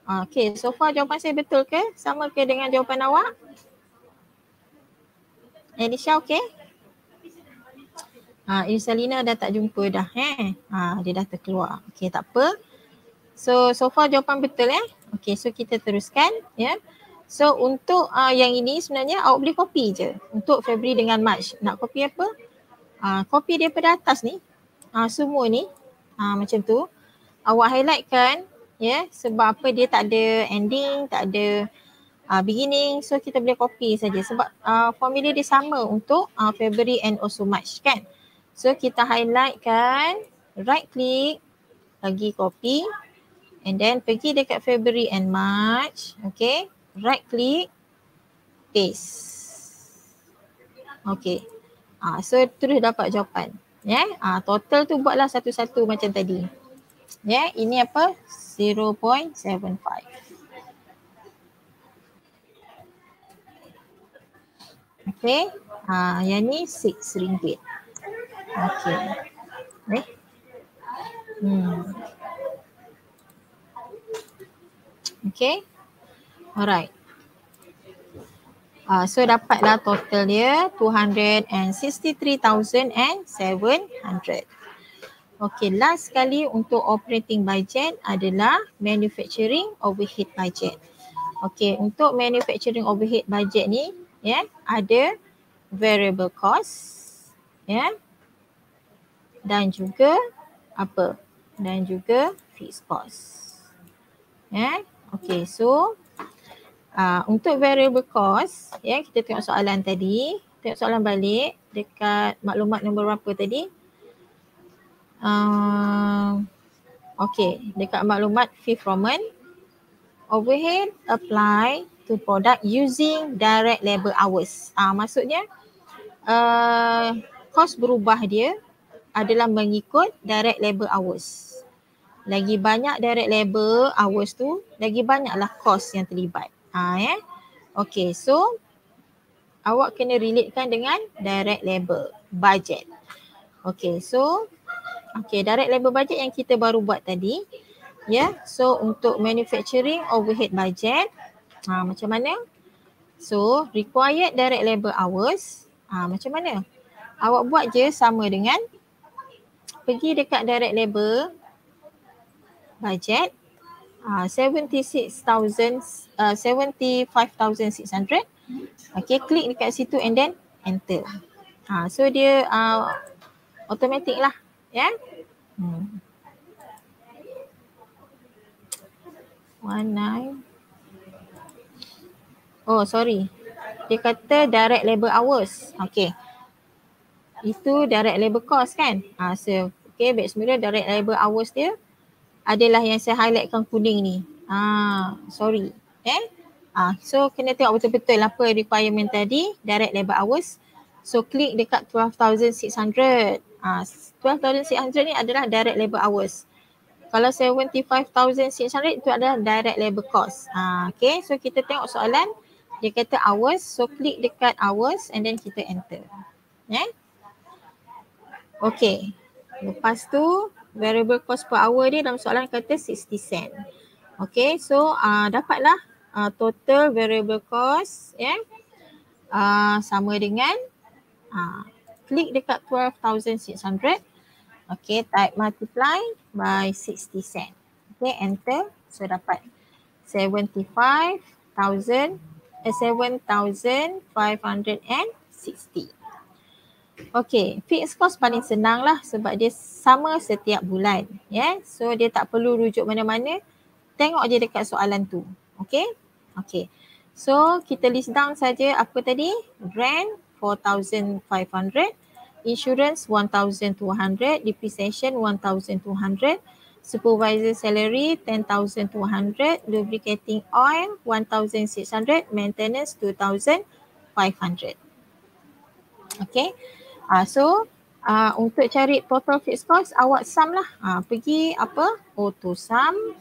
Okay, so far jawapan saya betul ke? Sama ke dengan jawapan awak? Alicia okey? Ha, Irsalina dah tak jumpa dah eh. Ha, dia dah terkeluar. Okey, tak apa. So, so far jawapan betul eh. Okey, so kita teruskan ya. Yeah. So, untuk uh, yang ini sebenarnya awak boleh copy je. Untuk February dengan March. Nak copy apa? Uh, copy daripada atas ni. Uh, semua ni. Uh, macam tu. Awak highlight kan ya yeah, sebab apa dia tak ada ending, tak ada uh, beginning so kita boleh copy saja sebab uh, formula dia sama untuk uh, February and also March kan. So kita highlight kan, right click, lagi copy and then pergi dekat February and March, okay, right click, paste. Okay, uh, so terus dapat jawapan. Ya, yeah? uh, total tu buatlah satu-satu macam tadi. Ya, yeah? ini apa? 0.75. Okay, ha, yang ni 6 ringgit. Okay. Eh? Hmm. Okay. Alright. Uh, so dapatlah total dia 263,700. Okay, last sekali untuk operating budget adalah manufacturing overhead budget. Okay, untuk manufacturing overhead budget ni, ya, yeah, ada variable cost, ya, yeah, dan juga apa? Dan juga fixed cost. Ya, yeah. Okay, so uh, untuk variable cost, ya, yeah, kita tengok soalan tadi. Tengok soalan balik dekat maklumat nombor berapa tadi? Uh, okay, dekat maklumat fifth Roman, overhead apply to product using direct labor hours. Ah, uh, maksudnya uh, kos berubah dia adalah mengikut direct labor hours. Lagi banyak direct labor hours tu, lagi banyaklah kos yang terlibat. Ya. Yeah? Okay, so awak kena relatekan dengan direct labor budget. Okay, so Okay, direct labor budget yang kita baru buat tadi. Ya, yeah. so untuk manufacturing overhead budget, ha, macam mana? So, required direct labor hours, ha, macam mana? Awak buat je sama dengan pergi dekat direct labor budget, uh, 76,000, uh, 75,600. Okay, klik dekat situ and then enter. Ha, so dia uh, automatic lah Ya. Yeah? Hmm. One nine. Oh sorry. Dia kata direct labor hours. Okay. Itu direct labor cost kan? Ah, so, okay, baik semula direct labor hours dia adalah yang saya highlightkan kuning ni. Ah, sorry. Eh? Ah, so kena tengok betul-betul apa requirement tadi, direct labor hours. So klik dekat 12,600. Ah, 12,600 ni adalah direct labor hours. Kalau 75,600 itu adalah direct labor cost. Ah, okay, so kita tengok soalan. Dia kata hours, so klik dekat hours and then kita enter. Yeah? Okay, lepas tu variable cost per hour dia dalam soalan kata 60 cent. Okay, so uh, dapatlah uh, total variable cost yeah, uh, sama dengan uh, klik dekat 12,600. Okay, type multiply by 60 cent. Okay, enter. So dapat 75,000 eh, 7,560. Okay, fixed cost paling senang lah sebab dia sama setiap bulan. Yeah, so dia tak perlu rujuk mana-mana. Tengok je dekat soalan tu. Okay, okay. So kita list down saja apa tadi? Rent 4,500 insurance 1200 depreciation 1200 supervisor salary 10200 lubricating oil 1600 maintenance 2500 Okay. Uh, so uh, untuk cari total fixed cost awak sum lah. Uh, pergi apa? Auto sum.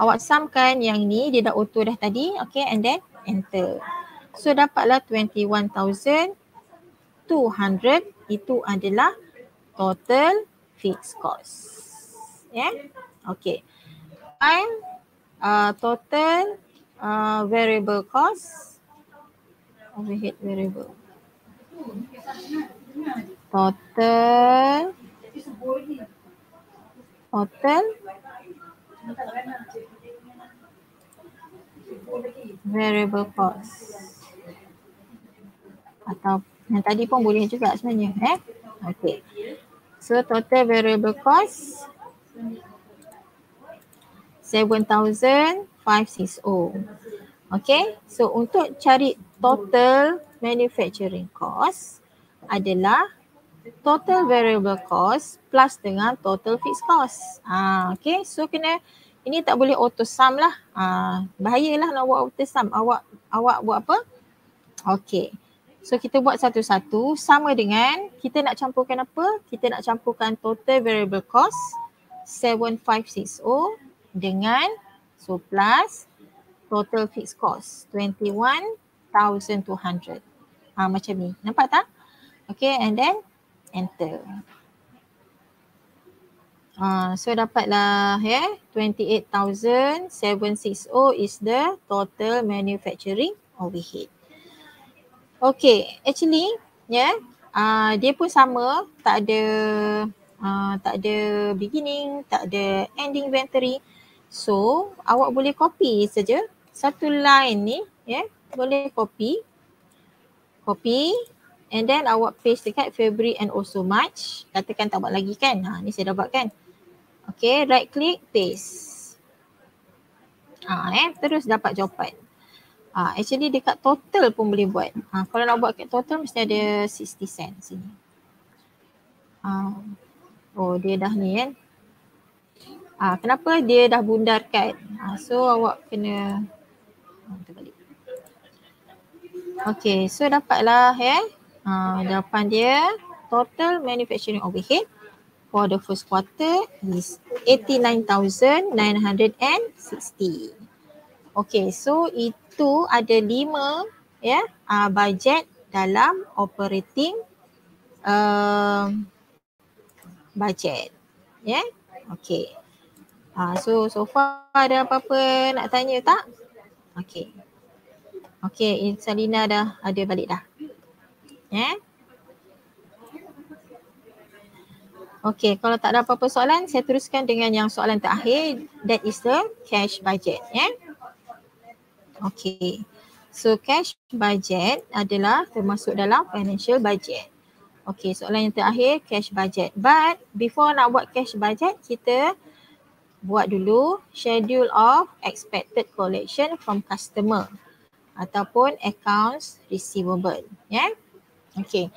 Awak sum kan yang ni dia dah auto dah tadi. Okay and then enter. So dapatlah 21,200 itu adalah total fixed cost. Yeah. Okay. And uh, total uh, variable cost overhead variable total total variable cost. Atau yang tadi pun boleh juga sebenarnya eh? Okey. So total variable cost 7560 okay so untuk cari total manufacturing cost adalah total variable cost plus dengan total fixed cost. Ah, okay, so kena ini tak boleh auto sum lah. Ah, bahayalah nak buat auto sum. Awak awak buat apa? Okay. So kita buat satu-satu sama dengan kita nak campurkan apa? Kita nak campurkan total variable cost 7560 dengan so plus total fixed cost 21,200. Ah macam ni. Nampak tak? Okay and then enter. Uh, so dapatlah ya yeah, 28,760 is the total manufacturing overhead. Okay, actually ya yeah, uh, dia pun sama tak ada uh, tak ada beginning, tak ada ending inventory. So awak boleh copy saja satu line ni ya yeah, boleh copy copy and then awak paste dekat February and also March. Katakan tak buat lagi kan? Ha, ni saya dah buat kan? Okay, right click, paste. Ha, eh, terus dapat jawapan. Ha, actually dekat total pun boleh buat. Ha, kalau nak buat kat total mesti ada 60 cent sini. Ha, oh dia dah ni kan. Ha, kenapa dia dah bundarkan? Ha, so awak kena ha, terbalik. Okay, so dapatlah. Eh? Uh, jawapan dia total manufacturing overhead for the first quarter is 89,960. Okay, so itu ada lima ya yeah, uh, budget dalam operating uh, budget. Ya, yeah? okay. Uh, so so far ada apa-apa nak tanya tak? Okay. Okay, Salina dah ada balik dah. Eh? Okay, kalau tak ada apa-apa soalan, saya teruskan dengan yang soalan terakhir. That is the cash budget. Yeah? Okay. So cash budget adalah termasuk dalam financial budget. Okay, soalan yang terakhir cash budget. But before nak buat cash budget, kita buat dulu schedule of expected collection from customer ataupun accounts receivable. Yeah? Okay.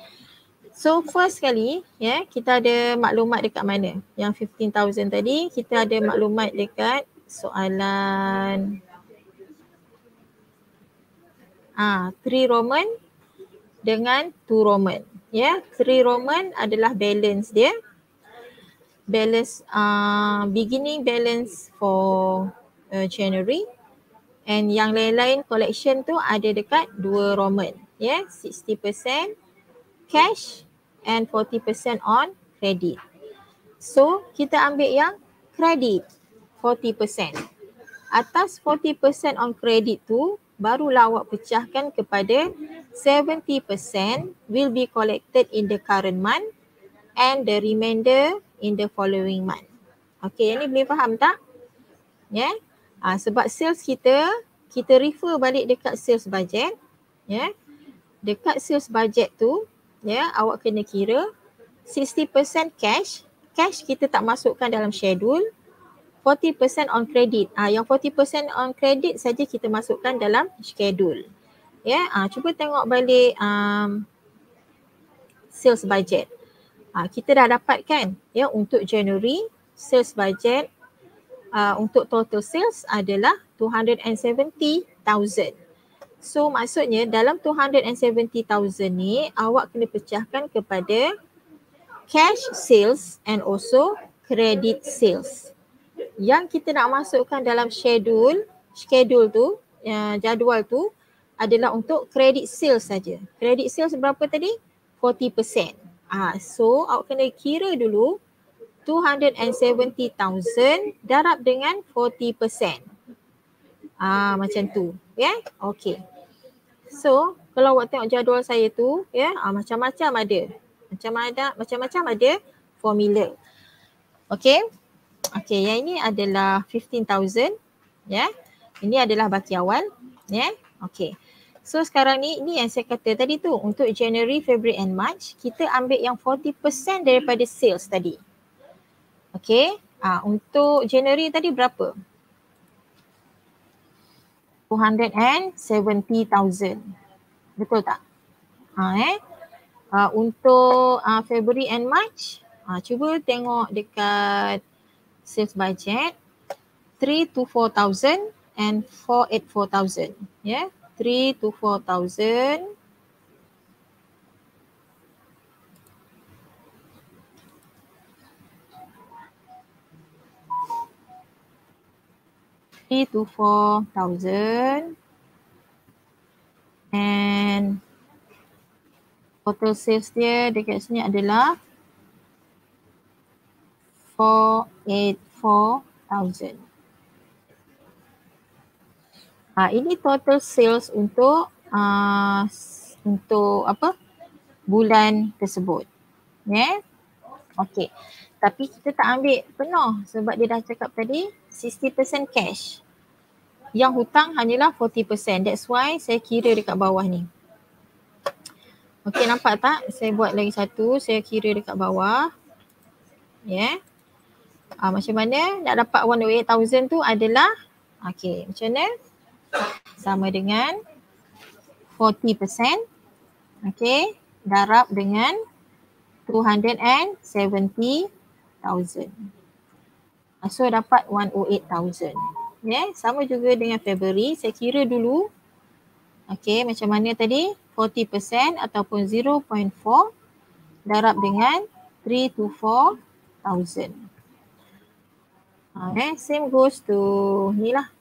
So first kali ya yeah, kita ada maklumat dekat mana? Yang 15,000 tadi kita ada maklumat dekat soalan ah 3 Roman dengan 2 Roman. Ya, yeah, 3 Roman adalah balance dia. Balance uh, beginning balance for uh, January and yang lain-lain collection tu ada dekat 2 Roman. Ya, yeah, 60% cash and 40% on credit. So kita ambil yang credit 40%. Atas 40% on credit tu barulah awak pecahkan kepada 70% will be collected in the current month and the remainder in the following month. Okay, ini boleh faham tak? Ya. Yeah? Ha, sebab sales kita, kita refer balik dekat sales budget. Ya. Yeah? Dekat sales budget tu, ya awak kena kira 60% cash cash kita tak masukkan dalam schedule 40% on credit. Ah yang 40% on credit saja kita masukkan dalam schedule. Ya ah cuba tengok balik um, sales budget. Ah kita dah dapat kan ya untuk January sales budget uh, untuk total sales adalah 270,000 So maksudnya dalam 270,000 ni awak kena pecahkan kepada cash sales and also credit sales. Yang kita nak masukkan dalam schedule, schedule tu, uh, jadual tu adalah untuk credit sales saja. Credit sales berapa tadi? 40%. Ah, so awak kena kira dulu 270,000 darab dengan 40%. Ah, macam tu. Ya, yeah? okay. So, kalau awak tengok jadual saya tu, ya, yeah, ah, macam-macam ada. Macam ada, macam-macam ada formula. Okay. Okay, yang ini adalah 15,000. Ya, yeah. ini adalah baki awal. Ya, yeah. okay. So sekarang ni, ini yang saya kata tadi tu, untuk January, February and March, kita ambil yang 40% daripada sales tadi. Okay, uh, untuk January tadi berapa? 270,000. Betul tak? Ha, eh? Ha, untuk ha, uh, February and March, ha, cuba tengok dekat sales budget. 3 to 4,000 and 4 4,000 4,000. Yeah? 3 to 4,000 Three to four thousand. And total sales dia dekat sini adalah four eight four thousand. Ha, ini total sales untuk uh, untuk apa? bulan tersebut. Yeah? Okey. Tapi kita tak ambil penuh sebab dia dah cakap tadi 60% cash. Yang hutang hanyalah 40%. That's why saya kira dekat bawah ni. Okey nampak tak? Saya buat lagi satu. Saya kira dekat bawah. Ya. Yeah. Uh, macam mana nak dapat 108,000 tu adalah Okey, macam mana? sama dengan 40%. Okay, darab dengan 270,000. So dapat 108,000. Yeah, sama juga dengan February. Saya kira dulu. Okay, macam mana tadi? 40% ataupun 0.4 darab dengan 3 to 4,000. Okay, same goes to ni lah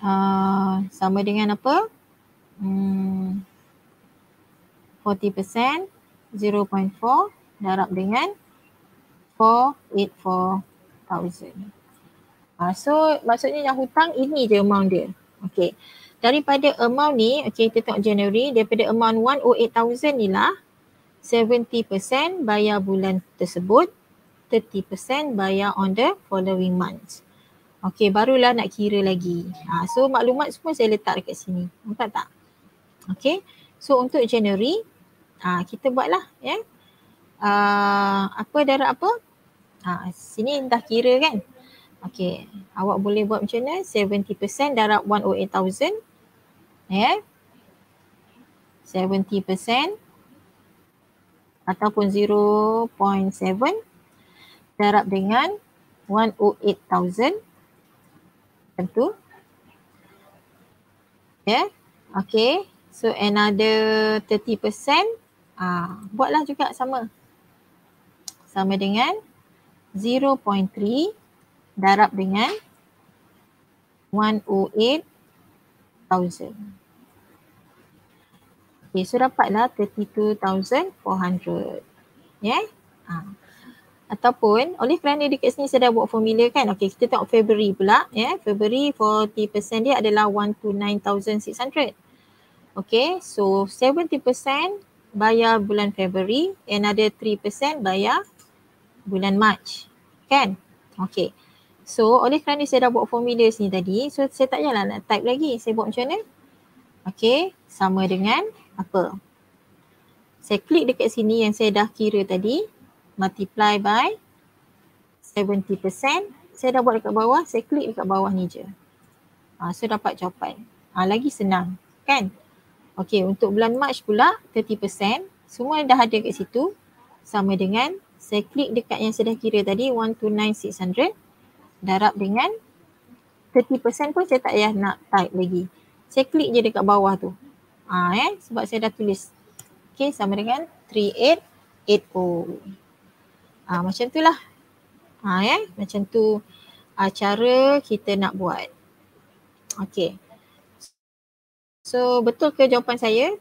uh, sama dengan apa? Hmm, 40% 0.4 darab dengan 484,000. Uh, so maksudnya yang hutang ini je amount dia. Okay. Daripada amount ni, okay kita tengok January, daripada amount 108,000 ni lah 70% bayar bulan tersebut, 30% bayar on the following months. Okey, barulah nak kira lagi. Ha, so maklumat semua saya letak dekat sini. Nampak tak? Okey. So untuk January, ha, kita buatlah ya. Uh, apa darab apa? Ha, sini dah kira kan? Okey. Awak boleh buat macam mana? 70% darab 108,000. Ya. 70% ataupun 0.7 darab dengan 108,000 macam tu. Yeah. Okay. So another 30%. Ah, buatlah juga sama. Sama dengan 0.3 darab dengan 108,000. Okay, so dapatlah 32,400. Yeah. Ah ataupun oleh kerana dekat sini saya dah buat formula kan okey kita tengok February pula yeah. February 40% dia adalah 129,600 okey so 70% bayar bulan February another 3% bayar bulan March kan okey so oleh kerana saya dah buat formula sini tadi so saya tak payahlah nak type lagi saya buat macam mana okey sama dengan apa saya klik dekat sini yang saya dah kira tadi multiply by 70%. Saya dah buat dekat bawah, saya klik dekat bawah ni je. Ha, so dapat jawapan. Ha, lagi senang kan? Okey, untuk bulan March pula 30%. Semua dah ada kat situ. Sama dengan saya klik dekat yang saya dah kira tadi 129,600 darab dengan 30% pun saya tak payah nak type lagi. Saya klik je dekat bawah tu. Ha, eh, sebab saya dah tulis. Okay, sama dengan 3880. Ha, macam tu lah. Ha, eh, macam tu uh, cara kita nak buat. Okay. So betul ke jawapan saya?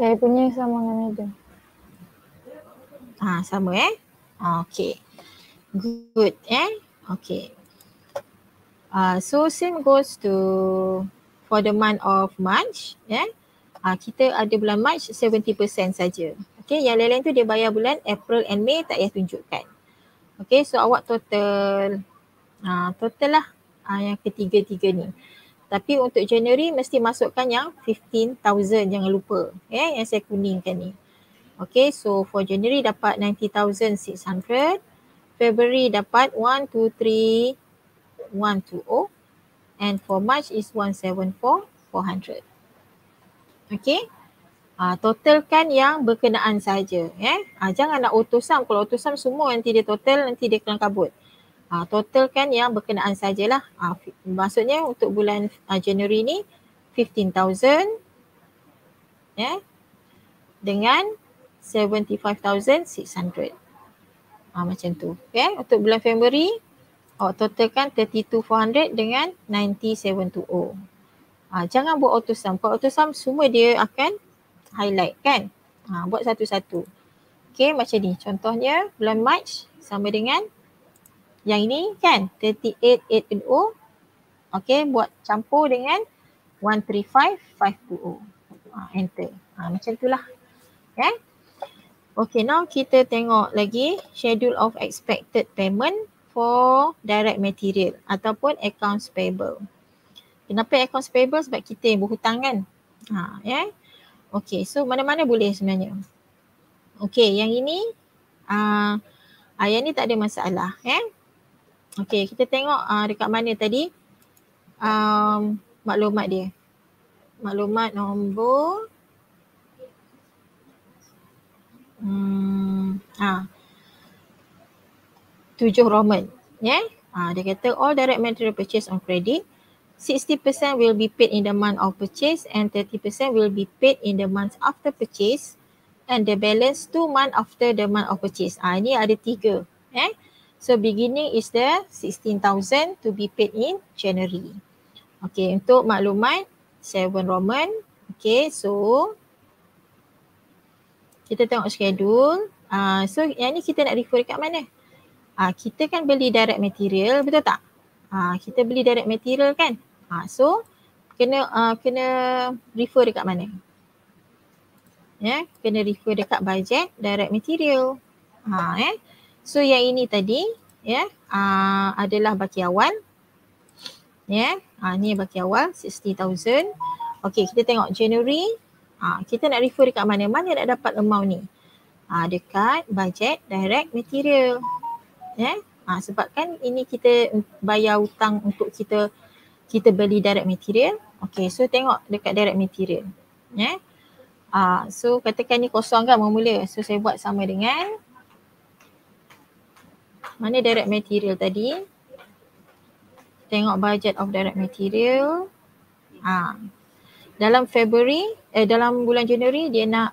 Saya punya sama dengan Adam. Ha, sama eh? Okay. Good eh? Okay. Uh, so same goes to for the month of March. Yeah? Uh, kita ada bulan March 70% saja. Okay, yang lain-lain tu dia bayar bulan April and May tak payah tunjukkan. Okay, so awak total, uh, total lah uh, yang ketiga-tiga ni. Tapi untuk January mesti masukkan yang 15,000 jangan lupa eh yang saya kuningkan ni. Okay so for January dapat 90,600. February dapat 123 120 and for March is 174,400. Okay. Uh, totalkan yang berkenaan saja. Eh? Uh, jangan nak auto sum. Kalau auto sum semua nanti dia total, nanti dia kelang kabut. Uh, total kan yang berkenaan sajalah. Uh, maksudnya untuk bulan uh, Januari ni 15,000 ya yeah, dengan 75,600. Ah macam tu. Okay. Untuk bulan Februari oh, total kan 32,400 dengan 9720. Ah jangan buat auto sum. Buat auto sum semua dia akan highlight kan. Ah uh, buat satu-satu. Okay macam ni. Contohnya bulan Mac sama dengan yang ini kan 38820 okay buat campur dengan 135520 ha, enter ha, macam itulah okay okay now kita tengok lagi schedule of expected payment for direct material ataupun accounts payable. Kenapa accounts payable? Sebab kita yang berhutang kan? Ha, yeah? okay so mana-mana boleh sebenarnya. Okay yang ini uh, uh, yang ni tak ada masalah eh Okey, kita tengok uh, dekat mana tadi. Um, maklumat dia. Maklumat nombor hmm, ah, tujuh Roman. Yeah? Ah, dia kata all direct material purchase on credit 60% will be paid in the month of purchase and 30% will be paid in the month after purchase and the balance two month after the month of purchase. Ah, ini ada tiga. Eh? So beginning is the 16,000 to be paid in January. Okay, untuk maklumat 7 Roman. Okay, so kita tengok schedule. Uh, so yang ni kita nak refer dekat mana? Uh, kita kan beli direct material, betul tak? Uh, kita beli direct material kan? Uh, so kena uh, kena refer dekat mana? Ya, yeah, kena refer dekat budget direct material. Ha, eh. So yang ini tadi ya yeah, uh, adalah baki awal. Ya, yeah, uh, ni baki awal 60,000. Okey, kita tengok January. Uh, kita nak refer dekat mana? Mana nak dapat amount ni? Uh, dekat budget direct material. Yeah? Uh, sebab kan ini kita bayar hutang untuk kita kita beli direct material. Okey, so tengok dekat direct material. Yeah? Uh, so katakan ni kosong kan mula-mula. So saya buat sama dengan mana direct material tadi? Tengok budget of direct material. Ha. Dalam February, eh dalam bulan January dia nak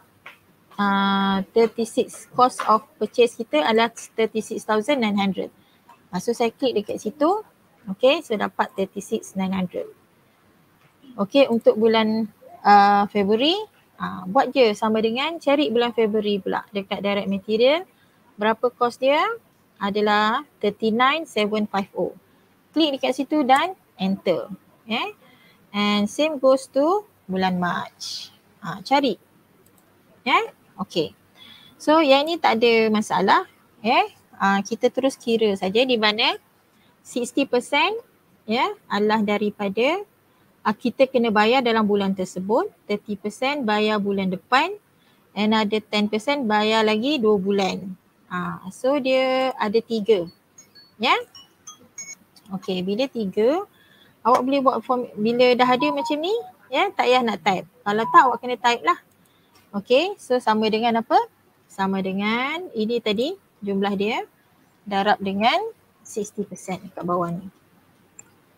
uh, 36 cost of purchase kita adalah 36,900. Ha, so saya klik dekat situ. Okay, so dapat 36,900. Okay, untuk bulan uh, February, uh, buat je sama dengan cari bulan February pula dekat direct material. Berapa cost dia? adalah 39750. Klik dekat situ dan enter. Yeah. And same goes to bulan March. Ha, cari. Yeah. Okay. So yang ni tak ada masalah. Yeah. Ha, kita terus kira saja di mana 60% yeah, adalah daripada uh, kita kena bayar dalam bulan tersebut. 30% bayar bulan depan. And ada 10% bayar lagi 2 bulan. Ha, so dia ada tiga. Ya. Yeah? Okay, bila tiga, awak boleh buat form, bila dah ada macam ni, ya, yeah, tak payah nak type. Kalau tak, awak kena type lah. Okay, so sama dengan apa? Sama dengan ini tadi, jumlah dia darab dengan 60% kat bawah ni.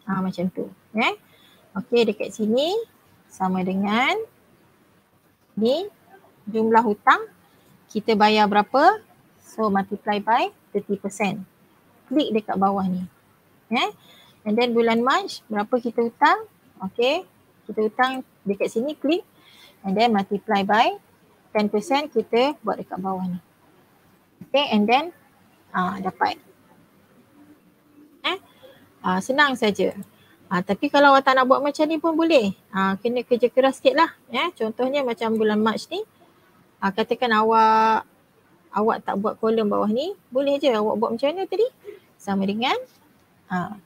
Ha, macam tu. Eh? Okey dekat sini sama dengan ni jumlah hutang kita bayar berapa? So multiply by 30%. Klik dekat bawah ni. Eh? And then bulan March berapa kita hutang? Okay. Kita hutang dekat sini klik and then multiply by 10% kita buat dekat bawah ni. Okay and then uh, dapat. Eh? Uh, senang saja. Uh, tapi kalau awak tak nak buat macam ni pun boleh. Uh, kena kerja keras sikit lah. Eh? Contohnya macam bulan March ni. Uh, katakan awak awak tak buat kolom bawah ni. Boleh je awak buat macam mana tadi? Sama dengan uh,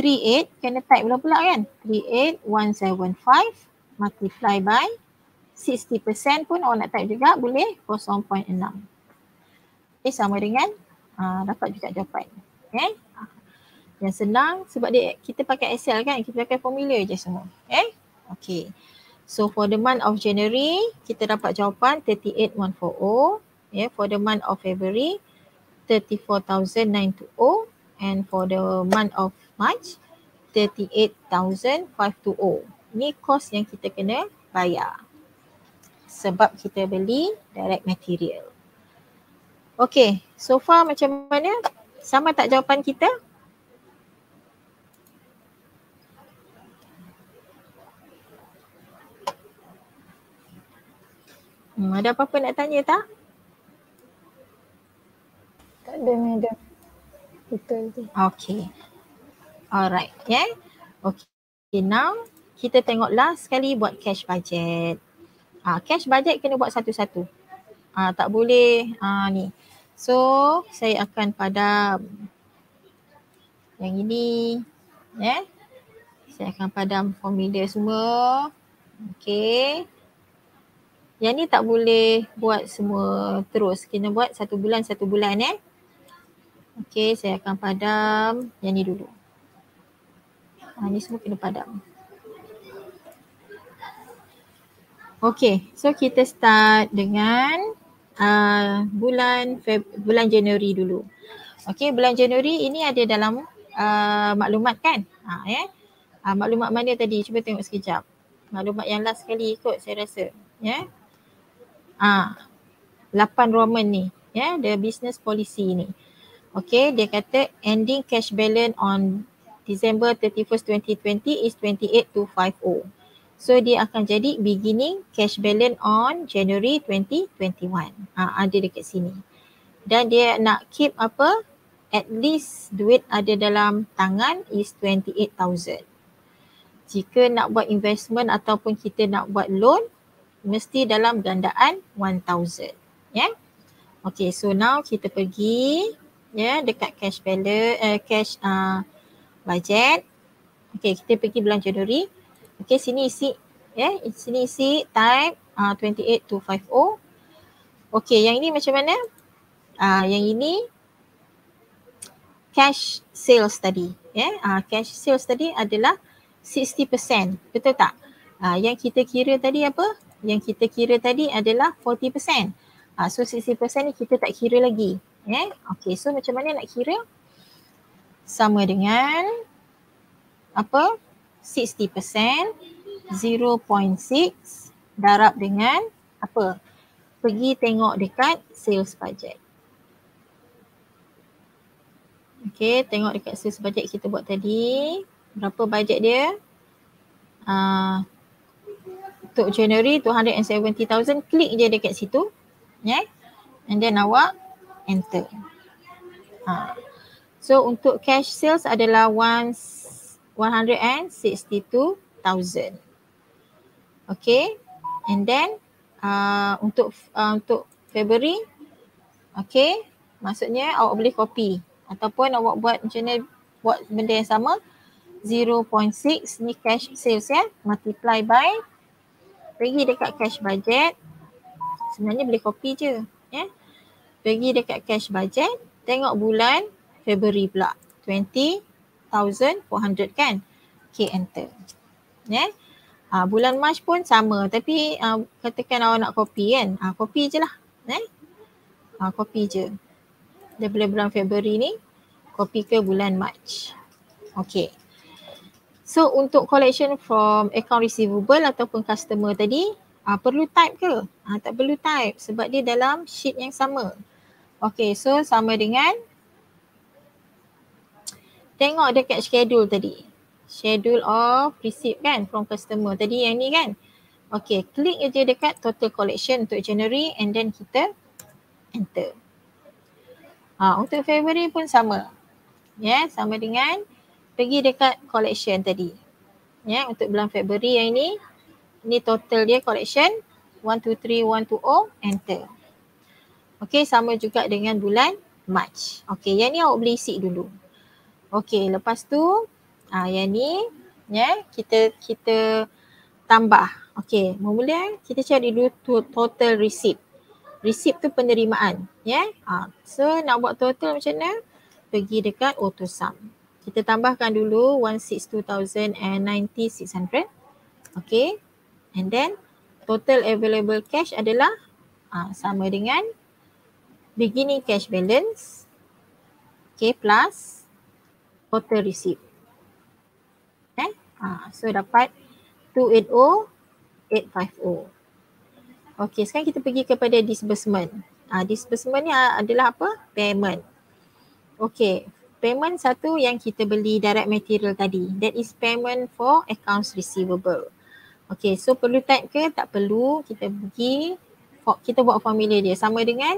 38 kena type pula-pula kan? 38175 multiply by 60% pun awak nak type juga boleh 0.6 okay sama dengan uh, dapat juga jawapan okay yang senang sebab dia kita pakai Excel kan? Kita pakai formula je semua okay okay. So for the month of January kita dapat jawapan 38140 yeah? For the month of February 34920 and for the month of March 38,520. Ni kos yang kita kena bayar. Sebab kita beli direct material. Okay, so far macam mana? Sama tak jawapan kita? Hmm, ada apa-apa nak tanya tak? Tak ada, madam. Betul tu. Okay. Alright, yeah. Okay, now kita tengoklah sekali buat cash budget. Ah, cash budget kena buat satu-satu. Ah, tak boleh ah, ni. So, saya akan padam yang ini. Yeah. Saya akan padam formula semua. Okay. Yang ni tak boleh buat semua terus. Kena buat satu bulan, satu bulan eh. Okey, saya akan padam yang ni dulu. Ha, ni semua kena padam. Okey, so kita start dengan uh, bulan Feb bulan Januari dulu. Okey, bulan Januari ini ada dalam uh, maklumat kan? Ha, ya. Uh, maklumat mana tadi? Cuba tengok sekejap. Maklumat yang last sekali ikut saya rasa. Ya. Ah, uh, 8 Roman ni. Ya, the business policy ni. Okay, dia kata ending cash balance on December 31st 2020 is 28250. So dia akan jadi beginning cash balance on January 2021. Ha, ada dekat sini. Dan dia nak keep apa? At least duit ada dalam tangan is 28,000. Jika nak buat investment ataupun kita nak buat loan, mesti dalam gandaan 1,000. Ya? Yeah? Okay, so now kita pergi ya dekat cash balance uh, cash uh, budget. Okey, kita pergi bulan Januari. Okey, sini isi ya, yeah, sini isi type uh, 28250. Okey, yang ini macam mana? Ah uh, yang ini cash sales tadi, ya. Yeah? Uh, cash sales tadi adalah 60%. Betul tak? Uh, yang kita kira tadi apa? Yang kita kira tadi adalah 40%. Uh, so 60% ni kita tak kira lagi. Eh? Okay, so macam mana nak kira? Sama dengan apa? 60% 0.6 darab dengan apa? Pergi tengok dekat sales budget. Okay, tengok dekat sales budget kita buat tadi. Berapa budget dia? Uh, untuk January 270,000 klik je dekat situ. Yeah. And then awak enter. Ha. So untuk cash sales adalah 162,000. Okay. And then uh, untuk uh, untuk February okay. Maksudnya awak boleh copy ataupun awak buat macam ni buat benda yang sama 0.6 ni cash sales ya multiply by pergi dekat cash budget sebenarnya boleh copy je ya pergi dekat cash budget, tengok bulan February pula. 20,400 kan? Okay, enter. Ya. Yeah? Uh, bulan March pun sama tapi uh, katakan awak nak copy kan? Uh, copy je lah. Eh? Uh, copy je. Daripada bulan February ni, copy ke bulan March. Okay. So untuk collection from account receivable ataupun customer tadi uh, perlu type ke? Uh, tak perlu type sebab dia dalam sheet yang sama. Okay so sama dengan tengok dekat schedule tadi. Schedule of receipt kan from customer tadi yang ni kan. Okay klik je dekat total collection untuk January and then kita enter. Ha, untuk February pun sama. Ya, yeah, sama dengan pergi dekat collection tadi. Ya, yeah, untuk bulan February yang ini, ini total dia collection 123120 enter. Okey, sama juga dengan bulan March. Okey, yang ni awak boleh isi dulu. Okey, lepas tu ah yang ni ya, yeah, kita kita tambah. Okey, mula kita cari dulu total receipt. Receipt tu penerimaan, ya. Yeah? Ah, so nak buat total macam mana? Pergi dekat auto sum kita tambahkan dulu 162,090,600. Okay. And then total available cash adalah uh, sama dengan beginning cash balance. Okay plus total receipt. Okay. Uh, so dapat 280,850. Okay sekarang kita pergi kepada disbursement. Uh, disbursement ni adalah apa? Payment. Okay payment satu yang kita beli direct material tadi. That is payment for accounts receivable. Okay, so perlu type ke? Tak perlu. Kita pergi, kita buat formula dia. Sama dengan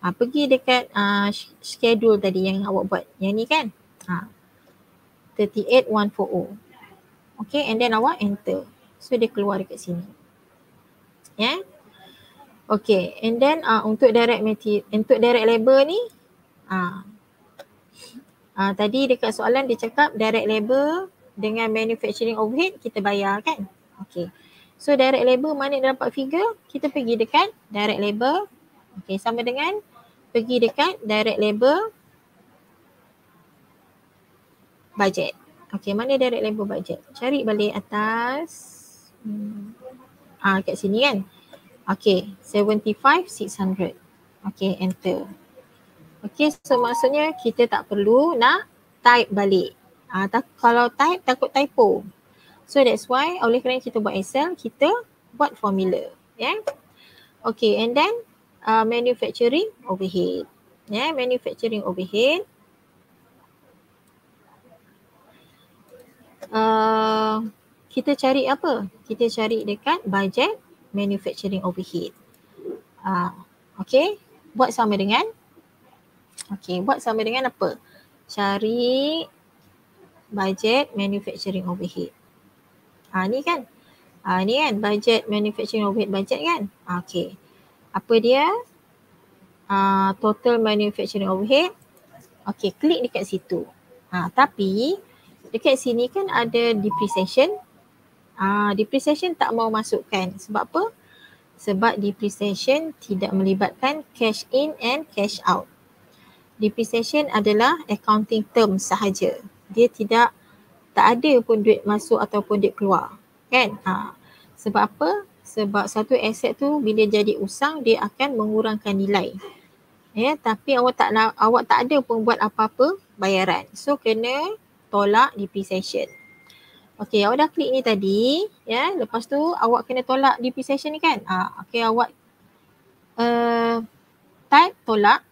uh, pergi dekat uh, schedule tadi yang awak buat. Yang ni kan? Uh, 38140. Okay, and then awak enter. So dia keluar dekat sini. Yeah. Okay, and then uh, untuk direct material, untuk direct labor ni, uh, Uh, tadi dekat soalan dia cakap direct labor dengan manufacturing overhead kita bayar kan? Okay. So direct labor mana dia dapat figure? Kita pergi dekat direct labor. Okay sama dengan pergi dekat direct labor budget. Okay mana direct labor budget? Cari balik atas. Hmm. Ah kat sini kan? Okay 75,600. Okay enter. Okay, so maksudnya kita tak perlu nak type balik. Uh, tak, kalau type takut typo. So that's why oleh kerana kita buat Excel, kita buat formula. Yeah. Okay, and then uh, manufacturing overhead. Yeah, manufacturing overhead. Uh, kita cari apa? Kita cari dekat budget manufacturing overhead. Uh, okay, buat sama dengan Okay, buat sama dengan apa? Cari budget manufacturing overhead. Ha, ni kan? Ha, ni kan budget manufacturing overhead budget kan? Ha, okay. Apa dia? Ha, total manufacturing overhead. Okay, klik dekat situ. Ha, tapi dekat sini kan ada depreciation. Ah, depreciation tak mau masukkan. Sebab apa? Sebab depreciation tidak melibatkan cash in and cash out depreciation adalah accounting term sahaja. Dia tidak tak ada pun duit masuk ataupun duit keluar. Kan? Ha. Sebab apa? Sebab satu aset tu bila jadi usang dia akan mengurangkan nilai. Ya, tapi awak tak awak tak ada pun buat apa-apa bayaran. So kena tolak depreciation. Okey, awak dah klik ni tadi, ya. Lepas tu awak kena tolak depreciation ni kan? Ah, okey awak uh, type tolak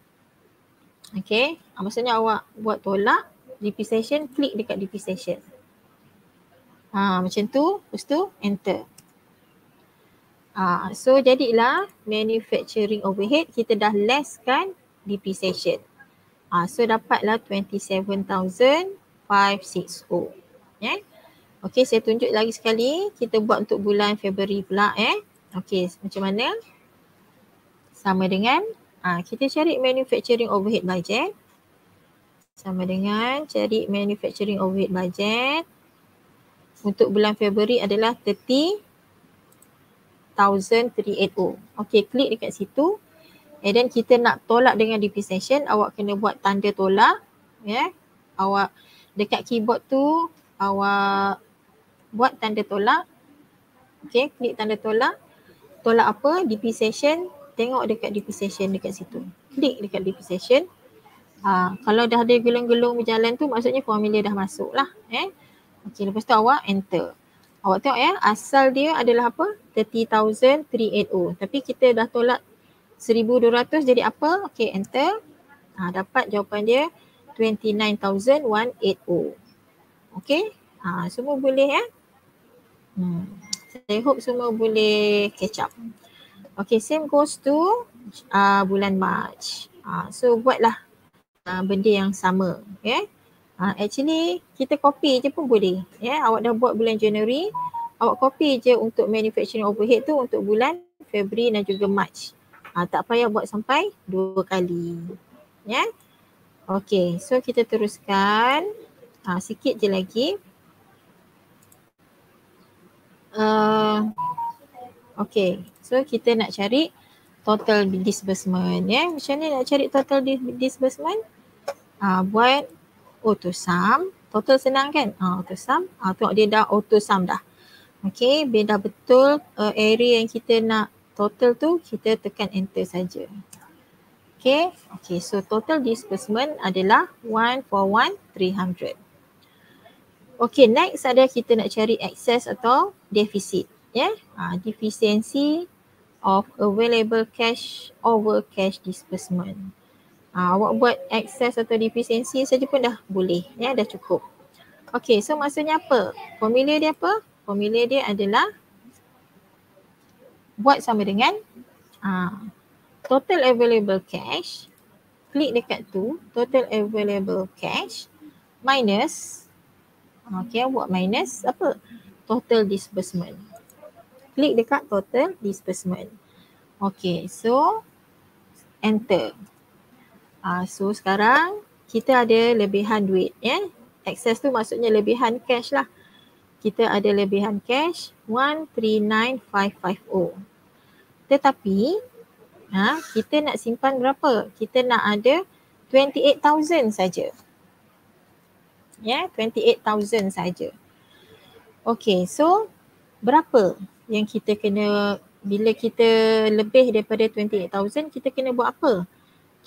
Okay, uh, maksudnya awak buat tolak depreciation, klik dekat depreciation. Ha, macam tu, lepas tu enter. Ha, so jadilah manufacturing overhead kita dah less kan depreciation. Ha, so dapatlah 27,560. Yeah. Okay, saya tunjuk lagi sekali. Kita buat untuk bulan Februari pula eh. Okay, macam mana? Sama dengan Ha, kita cari manufacturing overhead budget. Sama dengan cari manufacturing overhead budget. Untuk bulan Februari adalah 30,380. Okay, klik dekat situ. And then kita nak tolak dengan depreciation, awak kena buat tanda tolak. Yeah. Awak dekat keyboard tu, awak buat tanda tolak. Okay, klik tanda tolak. Tolak apa? Depreciation tengok dekat depreciation dekat situ. Klik dekat depreciation. Ha, kalau dah ada gelung-gelung berjalan tu maksudnya formula dah masuk lah. Eh? Okay, lepas tu awak enter. Awak tengok ya, asal dia adalah apa? 30,380. Tapi kita dah tolak 1,200 jadi apa? Okay, enter. Ha, dapat jawapan dia 29,180. Okay, ha, semua boleh ya? Hmm. Saya hope semua boleh catch up. Okay, same goes to uh, bulan March. Uh, so buatlah uh, benda yang sama. Okay. Uh, actually kita copy je pun boleh. Ya, yeah? awak dah buat bulan January, awak copy je untuk manufacturing overhead tu untuk bulan February dan juga March. Uh, tak payah buat sampai dua kali. Ya. Yeah? Okay, so kita teruskan uh, sikit je lagi. Uh, okay, so kita nak cari total disbursement. Yeah? Macam ni nak cari total disbursement? Uh, buat auto sum. Total senang kan? Uh, auto sum. Uh, tengok dia dah auto sum dah. Okay, bila dah betul uh, area yang kita nak total tu, kita tekan enter saja. Okay, okay. So total disbursement adalah 141,300. Okay, next ada kita nak cari excess atau deficit. Yeah? uh, deficiency of available cash over cash disbursement. Ha, awak buat excess atau defisiensi saja pun dah boleh. Ya, dah cukup. Okay, so maksudnya apa? Formula dia apa? Formula dia adalah buat sama dengan ha, total available cash. Klik dekat tu, total available cash minus, okay, buat minus apa? Total disbursement. Klik dekat total disbursement. Okay, so enter. Uh, so sekarang kita ada lebihan duit ya. Excess tu maksudnya lebihan cash lah. Kita ada lebihan cash 139550. Tetapi ha, kita nak simpan berapa? Kita nak ada 28,000 saja. Ya, 28,000 saja. Okay, so berapa yang kita kena bila kita lebih daripada 28,000 kita kena buat apa?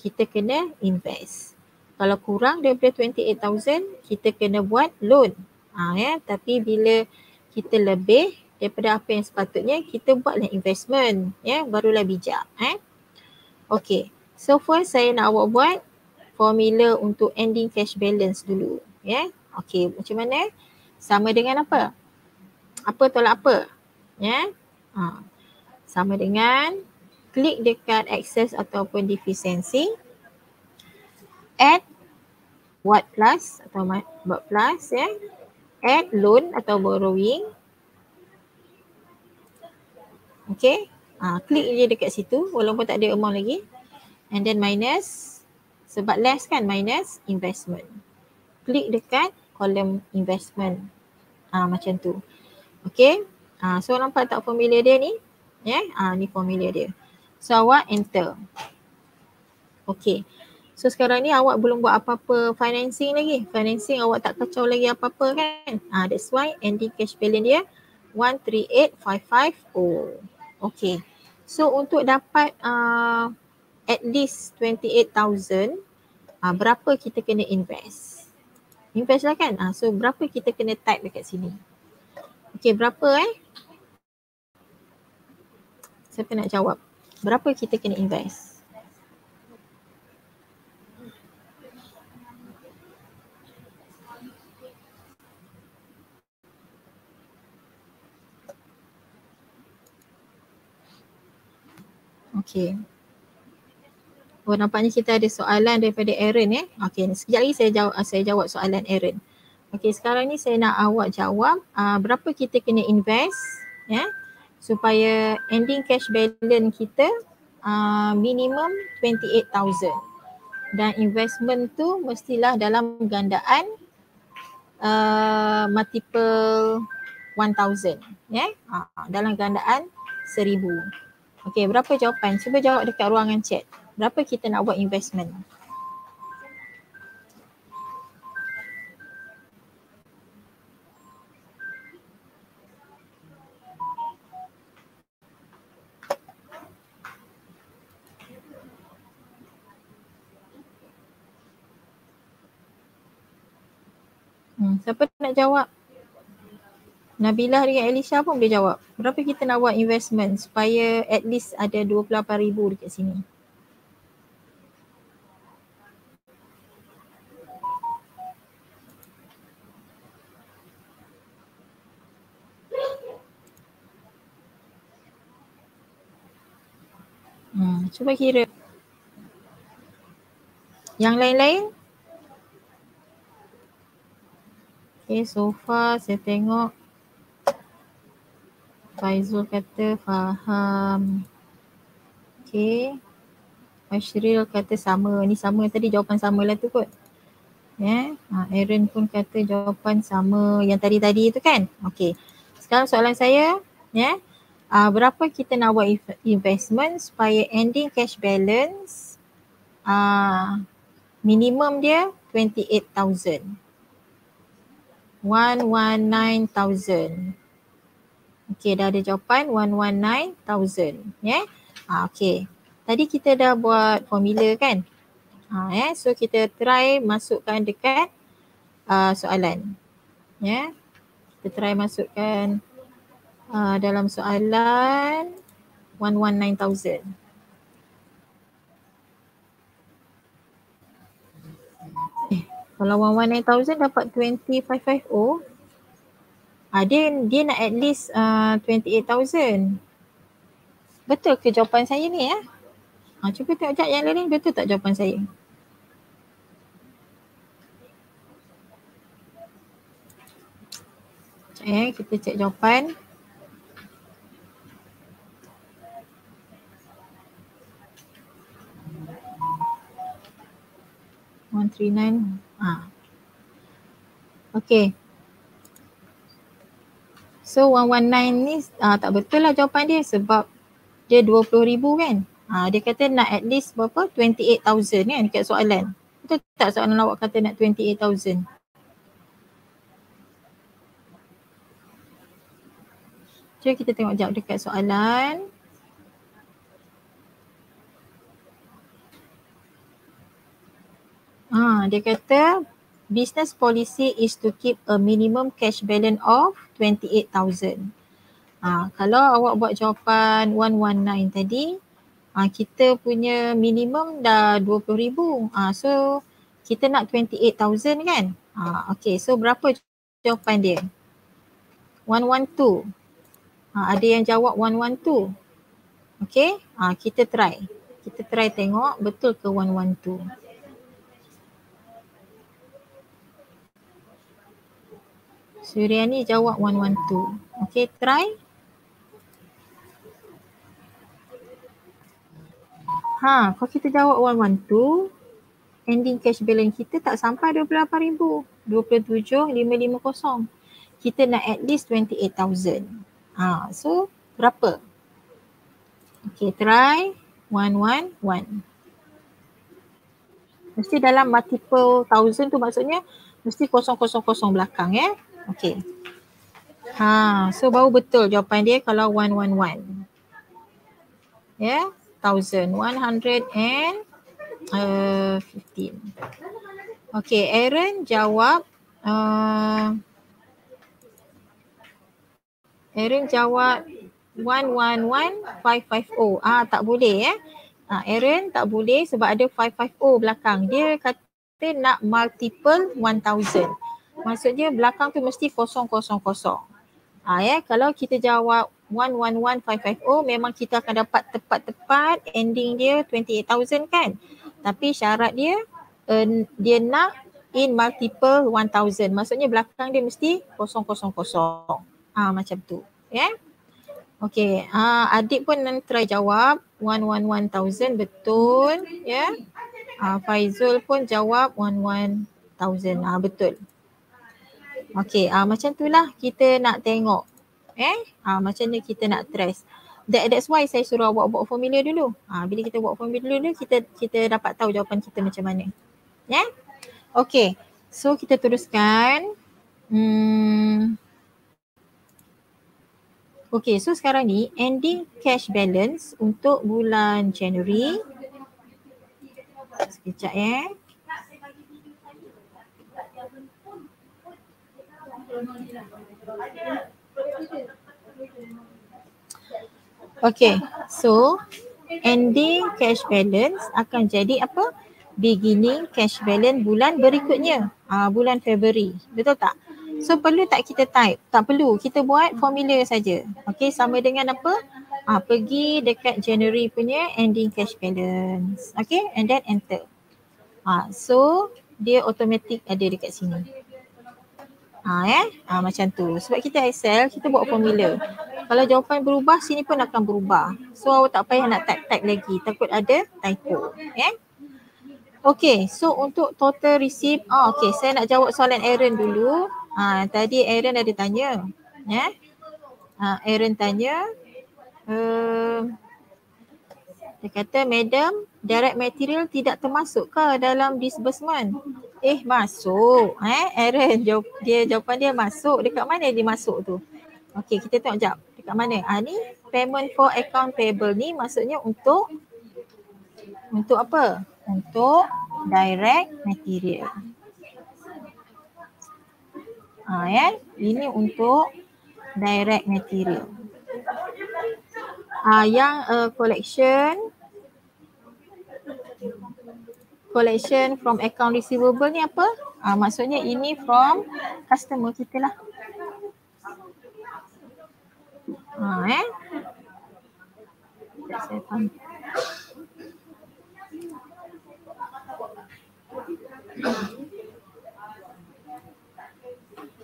kita kena invest. Kalau kurang daripada 28,000 kita kena buat loan. Ha, ya. Tapi bila kita lebih daripada apa yang sepatutnya kita buatlah investment. Ya. Barulah bijak. Eh. Okay. So first saya nak awak buat formula untuk ending cash balance dulu. Ya. Okay. Macam mana? Sama dengan apa? Apa tolak apa? Ya. Ha. Sama dengan klik dekat excess ataupun defisiency add what plus atau what plus ya add loan atau borrowing okay ha, klik je dekat situ walaupun tak ada amount lagi and then minus sebab less kan minus investment klik dekat column investment ha, macam tu okay ha, so nampak tak formula dia ni ya yeah? ha, ni formula dia So awak enter. Okay. So sekarang ni awak belum buat apa-apa financing lagi. Financing awak tak kacau lagi apa-apa kan. Ah, that's why ending cash balance dia 138550. Okay. So untuk dapat uh, at least 28,000 uh, berapa kita kena invest? Invest lah kan? Uh, so berapa kita kena type dekat sini? Okay berapa eh? Siapa nak jawab? berapa kita kena invest? Okay. Oh nampaknya kita ada soalan daripada Aaron eh. Okay sekejap lagi saya jawab saya jawab soalan Aaron. Okay sekarang ni saya nak awak jawab uh, berapa kita kena invest ya. Yeah? supaya ending cash balance kita uh, minimum 28,000 dan investment tu mestilah dalam gandaan uh, multiple 1,000 ya yeah? uh, dalam gandaan 1,000 Okey berapa jawapan? Cuba jawab dekat ruangan chat. Berapa kita nak buat investment? Hmm, siapa nak jawab? Nabilah dengan Elisha pun boleh jawab. Berapa kita nak buat investment supaya at least ada 28,000 dekat sini. Hmm, cuba kira. Yang lain-lain? Okay, so far saya tengok Faizul kata faham. Okay. Ashril kata sama. Ni sama tadi jawapan sama lah tu kot. Ya. Yeah. Ha, Aaron pun kata jawapan sama yang tadi-tadi tu kan. Okay. Sekarang soalan saya. Ya. Yeah. Uh, berapa kita nak buat investment supaya ending cash balance uh, minimum dia 28,000. 119,000. Okay, dah ada jawapan 119,000. Ya. Yeah? Ha, okay. Tadi kita dah buat formula kan? Ha, yeah? So kita try masukkan dekat uh, soalan. Ya. Yeah? Kita try masukkan uh, dalam soalan 119,000. Eh, kalau 119,000 dapat 2550 Ah dia dia nak at least uh, 28,000. Betul ke jawapan saya ni ya? Ha, cuba tengok jap yang lain betul tak jawapan saya? Eh, kita cek jawapan. One three nine. Ah. Okay. So 119 ni uh, tak betul lah jawapan dia sebab dia 20,000 kan. Uh, dia kata nak at least berapa? 28,000 kan dekat soalan. Betul tak soalan awak kata nak 28,000? Cuba kita tengok jawab dekat soalan. Ah, dia kata business policy is to keep a minimum cash balance of 28,000. Ha, kalau awak buat jawapan 119 tadi, ha, kita punya minimum dah 20,000. Ha, so kita nak 28,000 kan? Ha, okay, so berapa jawapan dia? 112. Ha, ada yang jawab 112. Okay, ha, kita try. Kita try tengok betul ke 112. Suryani jawab 112. Okay, try. Ha, kalau kita jawab 112, ending cash balance kita tak sampai 28,000. 27,550. Kita nak at least 28,000. Ha, so berapa? Okay, try 111. Mesti dalam multiple thousand tu maksudnya mesti kosong kosong kosong belakang ya. Okay. Ha, so baru betul jawapan dia kalau 111. Ya, yeah? 1100 and uh, 15. Okay, Aaron jawab uh, Aaron jawab 111550. Ah tak boleh. Eh? Ah Aaron tak boleh sebab ada 550 belakang. Dia kata nak multiple 1000. Maksudnya belakang tu mesti kosong kosong kosong. Ha, ya, kalau kita jawab 111550 memang kita akan dapat tepat-tepat ending dia 28,000 kan. Tapi syarat dia uh, dia nak in multiple 1000. Maksudnya belakang dia mesti kosong kosong kosong. Ah ha, macam tu. Ya. Yeah? Okey, uh, adik pun nanti try jawab 111,000 betul ya. Yeah? Uh, Faizul pun jawab 11,000. Ah betul. Okay, uh, macam itulah kita nak tengok. Eh, uh, macam ni kita nak trace. That, that's why saya suruh awak buat formula dulu. Uh, bila kita buat formula dulu, kita kita dapat tahu jawapan kita macam mana. Ya? Yeah? Okay, so kita teruskan. Hmm. Okay, so sekarang ni ending cash balance untuk bulan January. Sekejap ya. Eh. Okay, so ending cash balance akan jadi apa? Beginning cash balance bulan berikutnya, uh, bulan Februari. Betul tak? So perlu tak kita type? Tak perlu, kita buat formula saja. Okay, sama dengan apa? Uh, pergi dekat January punya ending cash balance. Okay, and then enter. Uh, so dia automatic ada dekat sini. Ha, eh? ha, macam tu. Sebab kita Excel, kita buat formula. Kalau jawapan berubah, sini pun akan berubah. So awak tak payah nak type-type lagi. Takut ada typo. Eh? Okay, so untuk total receipt, oh, okay, saya nak jawab soalan Aaron dulu. Ha, tadi Aaron ada tanya. Eh? Ha, Aaron tanya, uh, dia kata, Madam, direct material tidak termasuk ke dalam disbursement? Eh masuk. Eh Aaron jawab, dia jawapan dia masuk. Dekat mana dia masuk tu? Okey kita tengok jap. Dekat mana? Ah ni payment for account payable ni maksudnya untuk untuk apa? Untuk direct material. Ah ya, ini untuk direct material. Ah yang uh, collection collection from account receivable ni apa? Ah, maksudnya ini from customer kita lah. Ha, eh? Saya.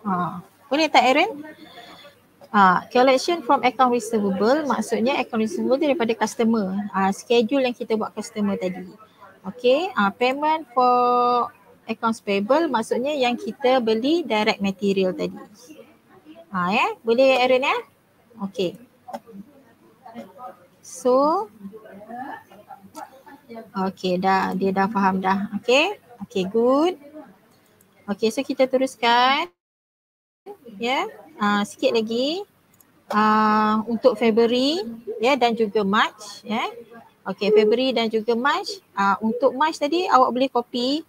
Ha, boleh tak Aaron? Ha, collection from account receivable maksudnya account receivable daripada customer. Ha, schedule yang kita buat customer tadi. Okay, uh, payment for accounts payable maksudnya yang kita beli direct material tadi. Ha, ya, boleh Aaron ya? Okay. So, okay dah, dia dah faham dah. Okay, okay good. Okay, so kita teruskan. Ya, yeah. uh, sikit lagi. Uh, untuk February ya yeah, dan juga March ya. Yeah. Okay, February dan juga March. Uh, untuk March tadi awak boleh copy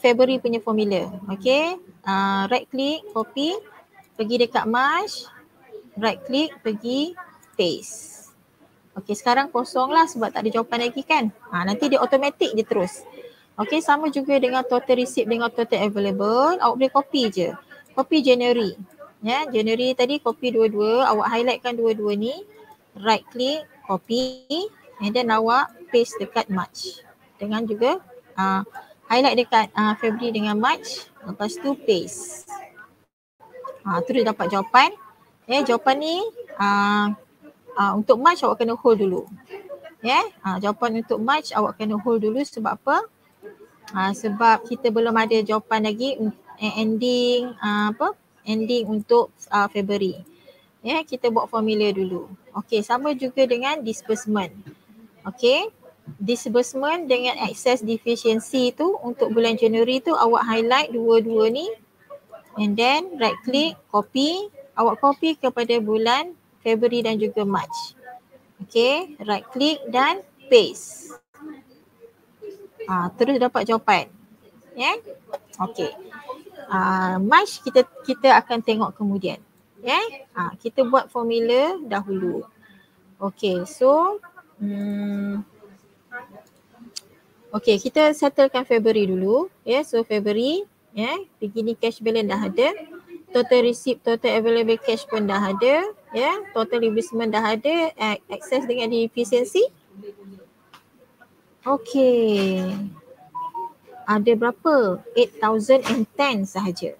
February punya formula. Okay, uh, right click, copy. Pergi dekat March. Right click, pergi paste. Okay, sekarang kosong lah sebab tak ada jawapan lagi kan. Ha, nanti dia automatic je terus. Okay, sama juga dengan total receipt dengan total available. Awak boleh copy je. Copy January. Ya, January tadi copy dua-dua. Awak highlightkan dua-dua ni. Right click, copy and then awak paste dekat March. Dengan juga uh, highlight dekat uh, February dengan March. Lepas tu paste. Uh, terus dapat jawapan. Eh jawapan ni uh, uh, untuk March awak kena hold dulu. Ya yeah? uh, jawapan untuk March awak kena hold dulu sebab apa? Uh, sebab kita belum ada jawapan lagi ending uh, apa? Ending untuk uh, February. Ya yeah? kita buat formula dulu. Okey sama juga dengan disbursement Okay. Disbursement dengan access deficiency tu untuk bulan Januari tu awak highlight dua-dua ni and then right click copy awak copy kepada bulan February dan juga March. Okay, right click dan paste. Ah, terus dapat jawapan. Ya. Yeah? Okay. Ah, March kita kita akan tengok kemudian. Ya. Yeah? Ah, kita buat formula dahulu. Okay, so Hmm. Okay, kita settlekan February dulu. Ya, yeah, so February, ya, yeah, beginning cash balance dah ada. Total receipt, total available cash pun dah ada. Ya, yeah, total investment dah ada. Access dengan efficiency. Okay. Ada berapa? 8,010 sahaja.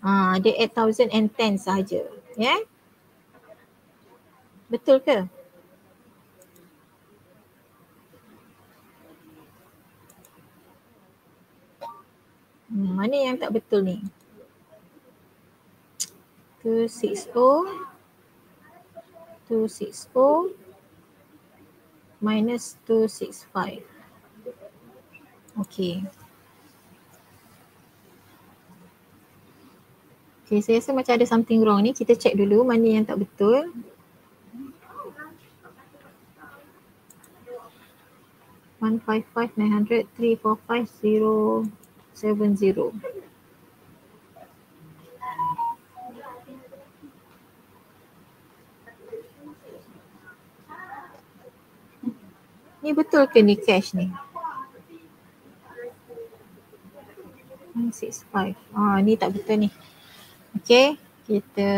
Ah, ada 8,010 sahaja. Ya. Yeah? Betul ke? Hmm, mana yang tak betul ni? 260 260 minus 265. Okay. Okay, saya rasa macam ada something wrong ni. Kita check dulu mana yang tak betul. One five five nine hundred three four five zero seven zero. Ni betul ke ni cash ni? Six five. Ah, ni tak betul ni. Okay, kita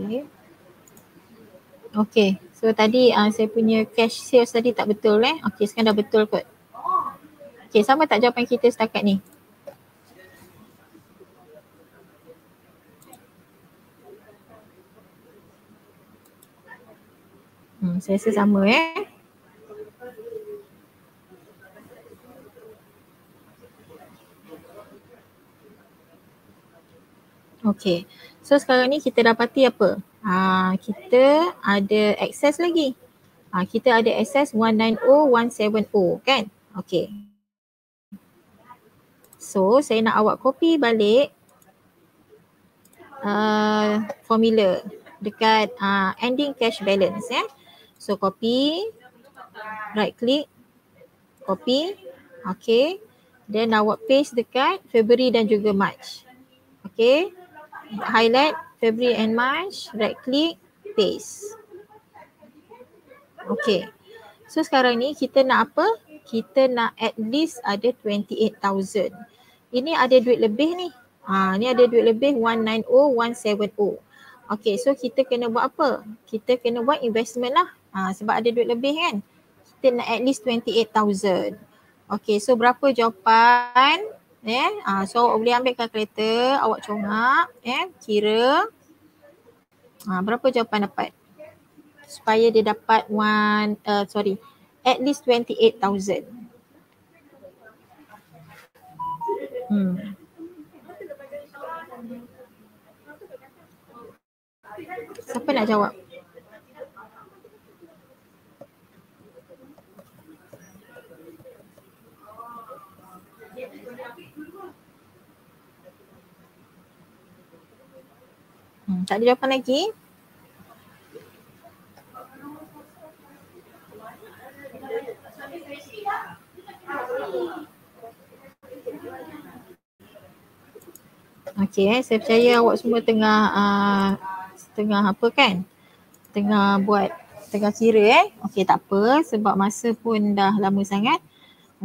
Okay. Okay. So tadi uh, saya punya cash sales tadi tak betul eh. Okay sekarang dah betul kot. Okay sama tak jawapan kita setakat ni? Hmm, saya rasa sama eh. Okay. So sekarang ni kita dapati apa? Ha, kita ada access lagi. Ha, kita ada access 190170 kan? Okay. So saya nak awak copy balik uh, formula dekat uh, ending cash balance ya. So copy, right click, copy, okay. Then awak paste dekat February dan juga March. Okay highlight February and March, right click, paste. Okay. So sekarang ni kita nak apa? Kita nak at least ada 28,000. Ini ada duit lebih ni. Ha, ni ada duit lebih 190,170. Okay, so kita kena buat apa? Kita kena buat investment lah. Ha, sebab ada duit lebih kan? Kita nak at least 28,000. Okay, so berapa jawapan? Yeah. uh, so boleh ambil kalkulator, awak congak, yeah. kira uh, berapa jawapan dapat. Supaya dia dapat one, uh, sorry, at least 28,000. Hmm. Siapa nak jawab? Hmm, tak ada jawapan lagi. Okey eh, saya percaya awak semua tengah uh, tengah apa kan? Tengah buat tengah kira eh. Okey tak apa sebab masa pun dah lama sangat.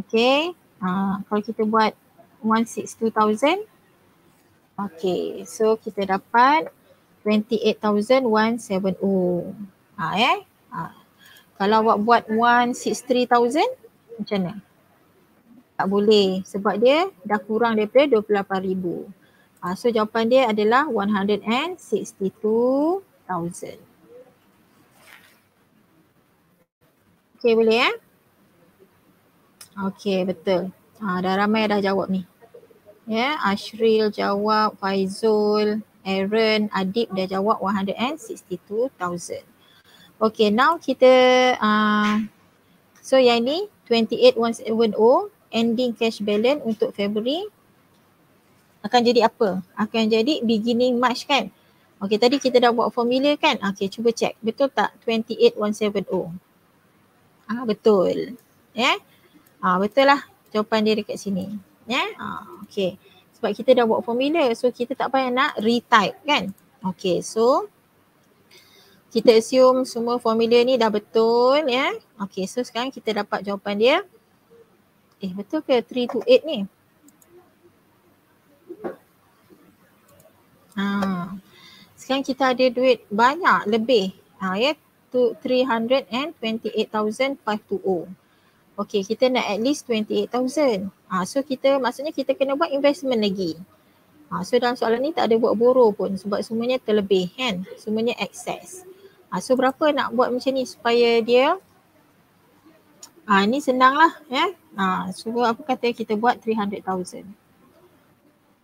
Okey. Uh, kalau kita buat 162,000 Okay, so kita dapat 28,170. Ha eh. Ha. Kalau awak buat 163,000 macam mana? Tak boleh sebab dia dah kurang daripada 28,000. Ha, so jawapan dia adalah 162,000. Okay boleh eh? Okay betul. Ha, dah ramai dah jawab ni. Ya, yeah, Ashril jawab, Faizul, Aaron Adib dah jawab 162,000. Okay now kita uh, so yang ni 28170 ending cash balance untuk February akan jadi apa? Akan jadi beginning March kan? Okay tadi kita dah buat formula kan? Okay cuba check betul tak 28170? Ah betul. Ya? Yeah? Ah betul lah jawapan dia dekat sini. Ya? Yeah? Ah okay sebab kita dah buat formula so kita tak payah nak retype kan? Okay so kita assume semua formula ni dah betul ya? Okay so sekarang kita dapat jawapan dia. Eh betul ke 3 to 8 ni? Ha. Sekarang kita ada duit banyak lebih. Ha ya? To 328,520 Okay, kita nak at least 28,000. Ha, so kita maksudnya kita kena buat investment lagi. Ha, so dalam soalan ni tak ada buat borrow pun sebab semuanya terlebih kan. Semuanya excess. Ha, so berapa nak buat macam ni supaya dia Ha, ni senang lah ya. Ha, so apa kata kita buat 300,000.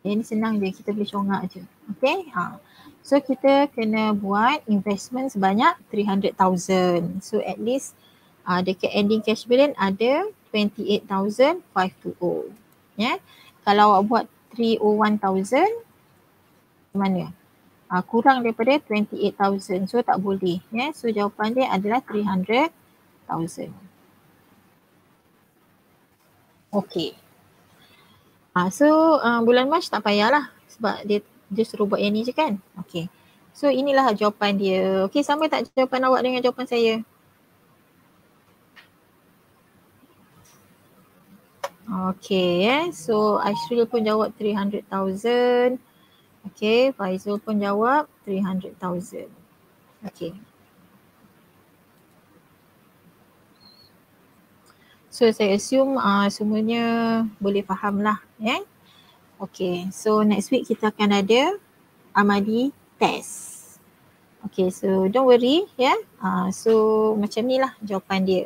Ya, ni senang je kita boleh congak je. Okay. Ha. So kita kena buat investment sebanyak 300,000. So at least uh, dekat ending cash balance ada 28,520. Ya. Yeah. Kalau awak buat 301,000 mana? uh, kurang daripada 28,000. So tak boleh. Yeah. So jawapan dia adalah 300,000. Okay. Uh, so uh, bulan Mac tak payahlah sebab dia dia suruh buat yang ni je kan. Okay. So inilah jawapan dia. Okay sama tak jawapan awak dengan jawapan saya? Okay, eh. so Ashril pun jawab 300,000. Okay, Faizul pun jawab 300,000. Okay. So saya assume uh, semuanya boleh faham lah. Eh? Okay, so next week kita akan ada Amadi test. Okay, so don't worry. Yeah? Uh, so macam ni lah jawapan dia.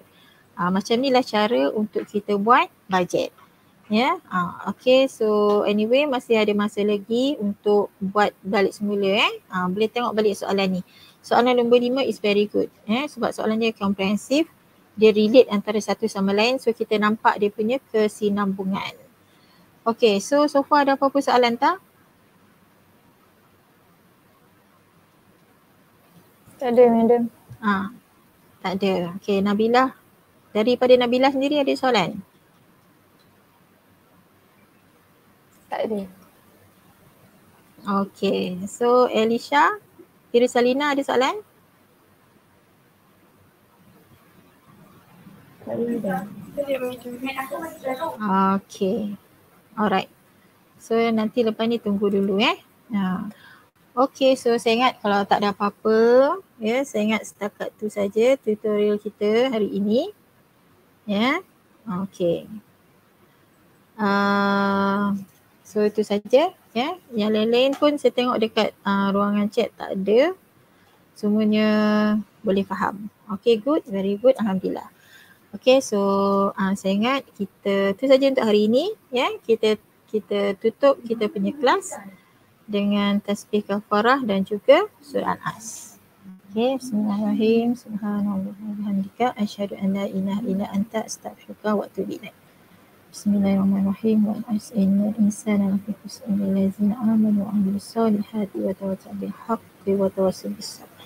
Uh, macam ni lah cara untuk kita buat bajet. Ya, yeah? uh, okay. So anyway masih ada masa lagi untuk buat balik semula eh. Uh, boleh tengok balik soalan ni. Soalan nombor lima is very good. Eh? Sebab soalan dia komprehensif. Dia relate antara satu sama lain. So kita nampak dia punya kesinambungan. Okay, so so far ada apa-apa soalan tak? Tak ada, madam. Ah, tak ada. Okay, Nabila daripada Nabila sendiri ada soalan? Tak ada. Okay, so Elisha, Irisalina ada soalan? Okay, alright. So nanti lepas ni tunggu dulu eh. Ha. Okay, so saya ingat kalau tak ada apa-apa, ya, saya ingat setakat tu saja tutorial kita hari ini. Ya. Okay. Uh, so itu saja ya. Yang lain-lain pun saya tengok dekat uh, ruangan chat tak ada. Semuanya boleh faham. Okay good, very good. Alhamdulillah. Okay so uh, saya ingat kita tu saja untuk hari ini ya. Kita kita tutup kita punya kelas dengan tasbih kafarah dan juga surah Al-As. Okay, bismillahirrahmanirrahim. Subhanallah wa bihamdika asyhadu an la ilaha illa anta astaghfiruka wa atubu ilaik. Bismillahirrahmanirrahim. Wa as'inna insana lafi khusrin lillazina amanu wa amilus solihati wa tawassaw bil haqqi wa tawassaw bis sabr.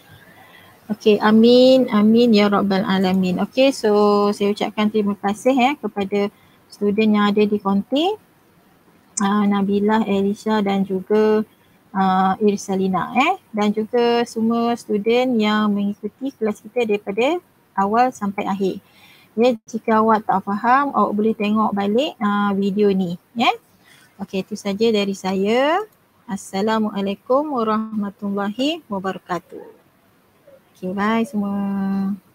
Okay, amin, amin ya rabbal alamin. Okay, so saya ucapkan terima kasih ya kepada student yang ada di konti. Uh, Nabilah, Elisha dan juga uh, Irsalina eh dan juga semua student yang mengikuti kelas kita daripada awal sampai akhir. Ya, jika awak tak faham, awak boleh tengok balik uh, video ni. Ya. Okey, itu saja dari saya. Assalamualaikum warahmatullahi wabarakatuh. Okay, bye semua.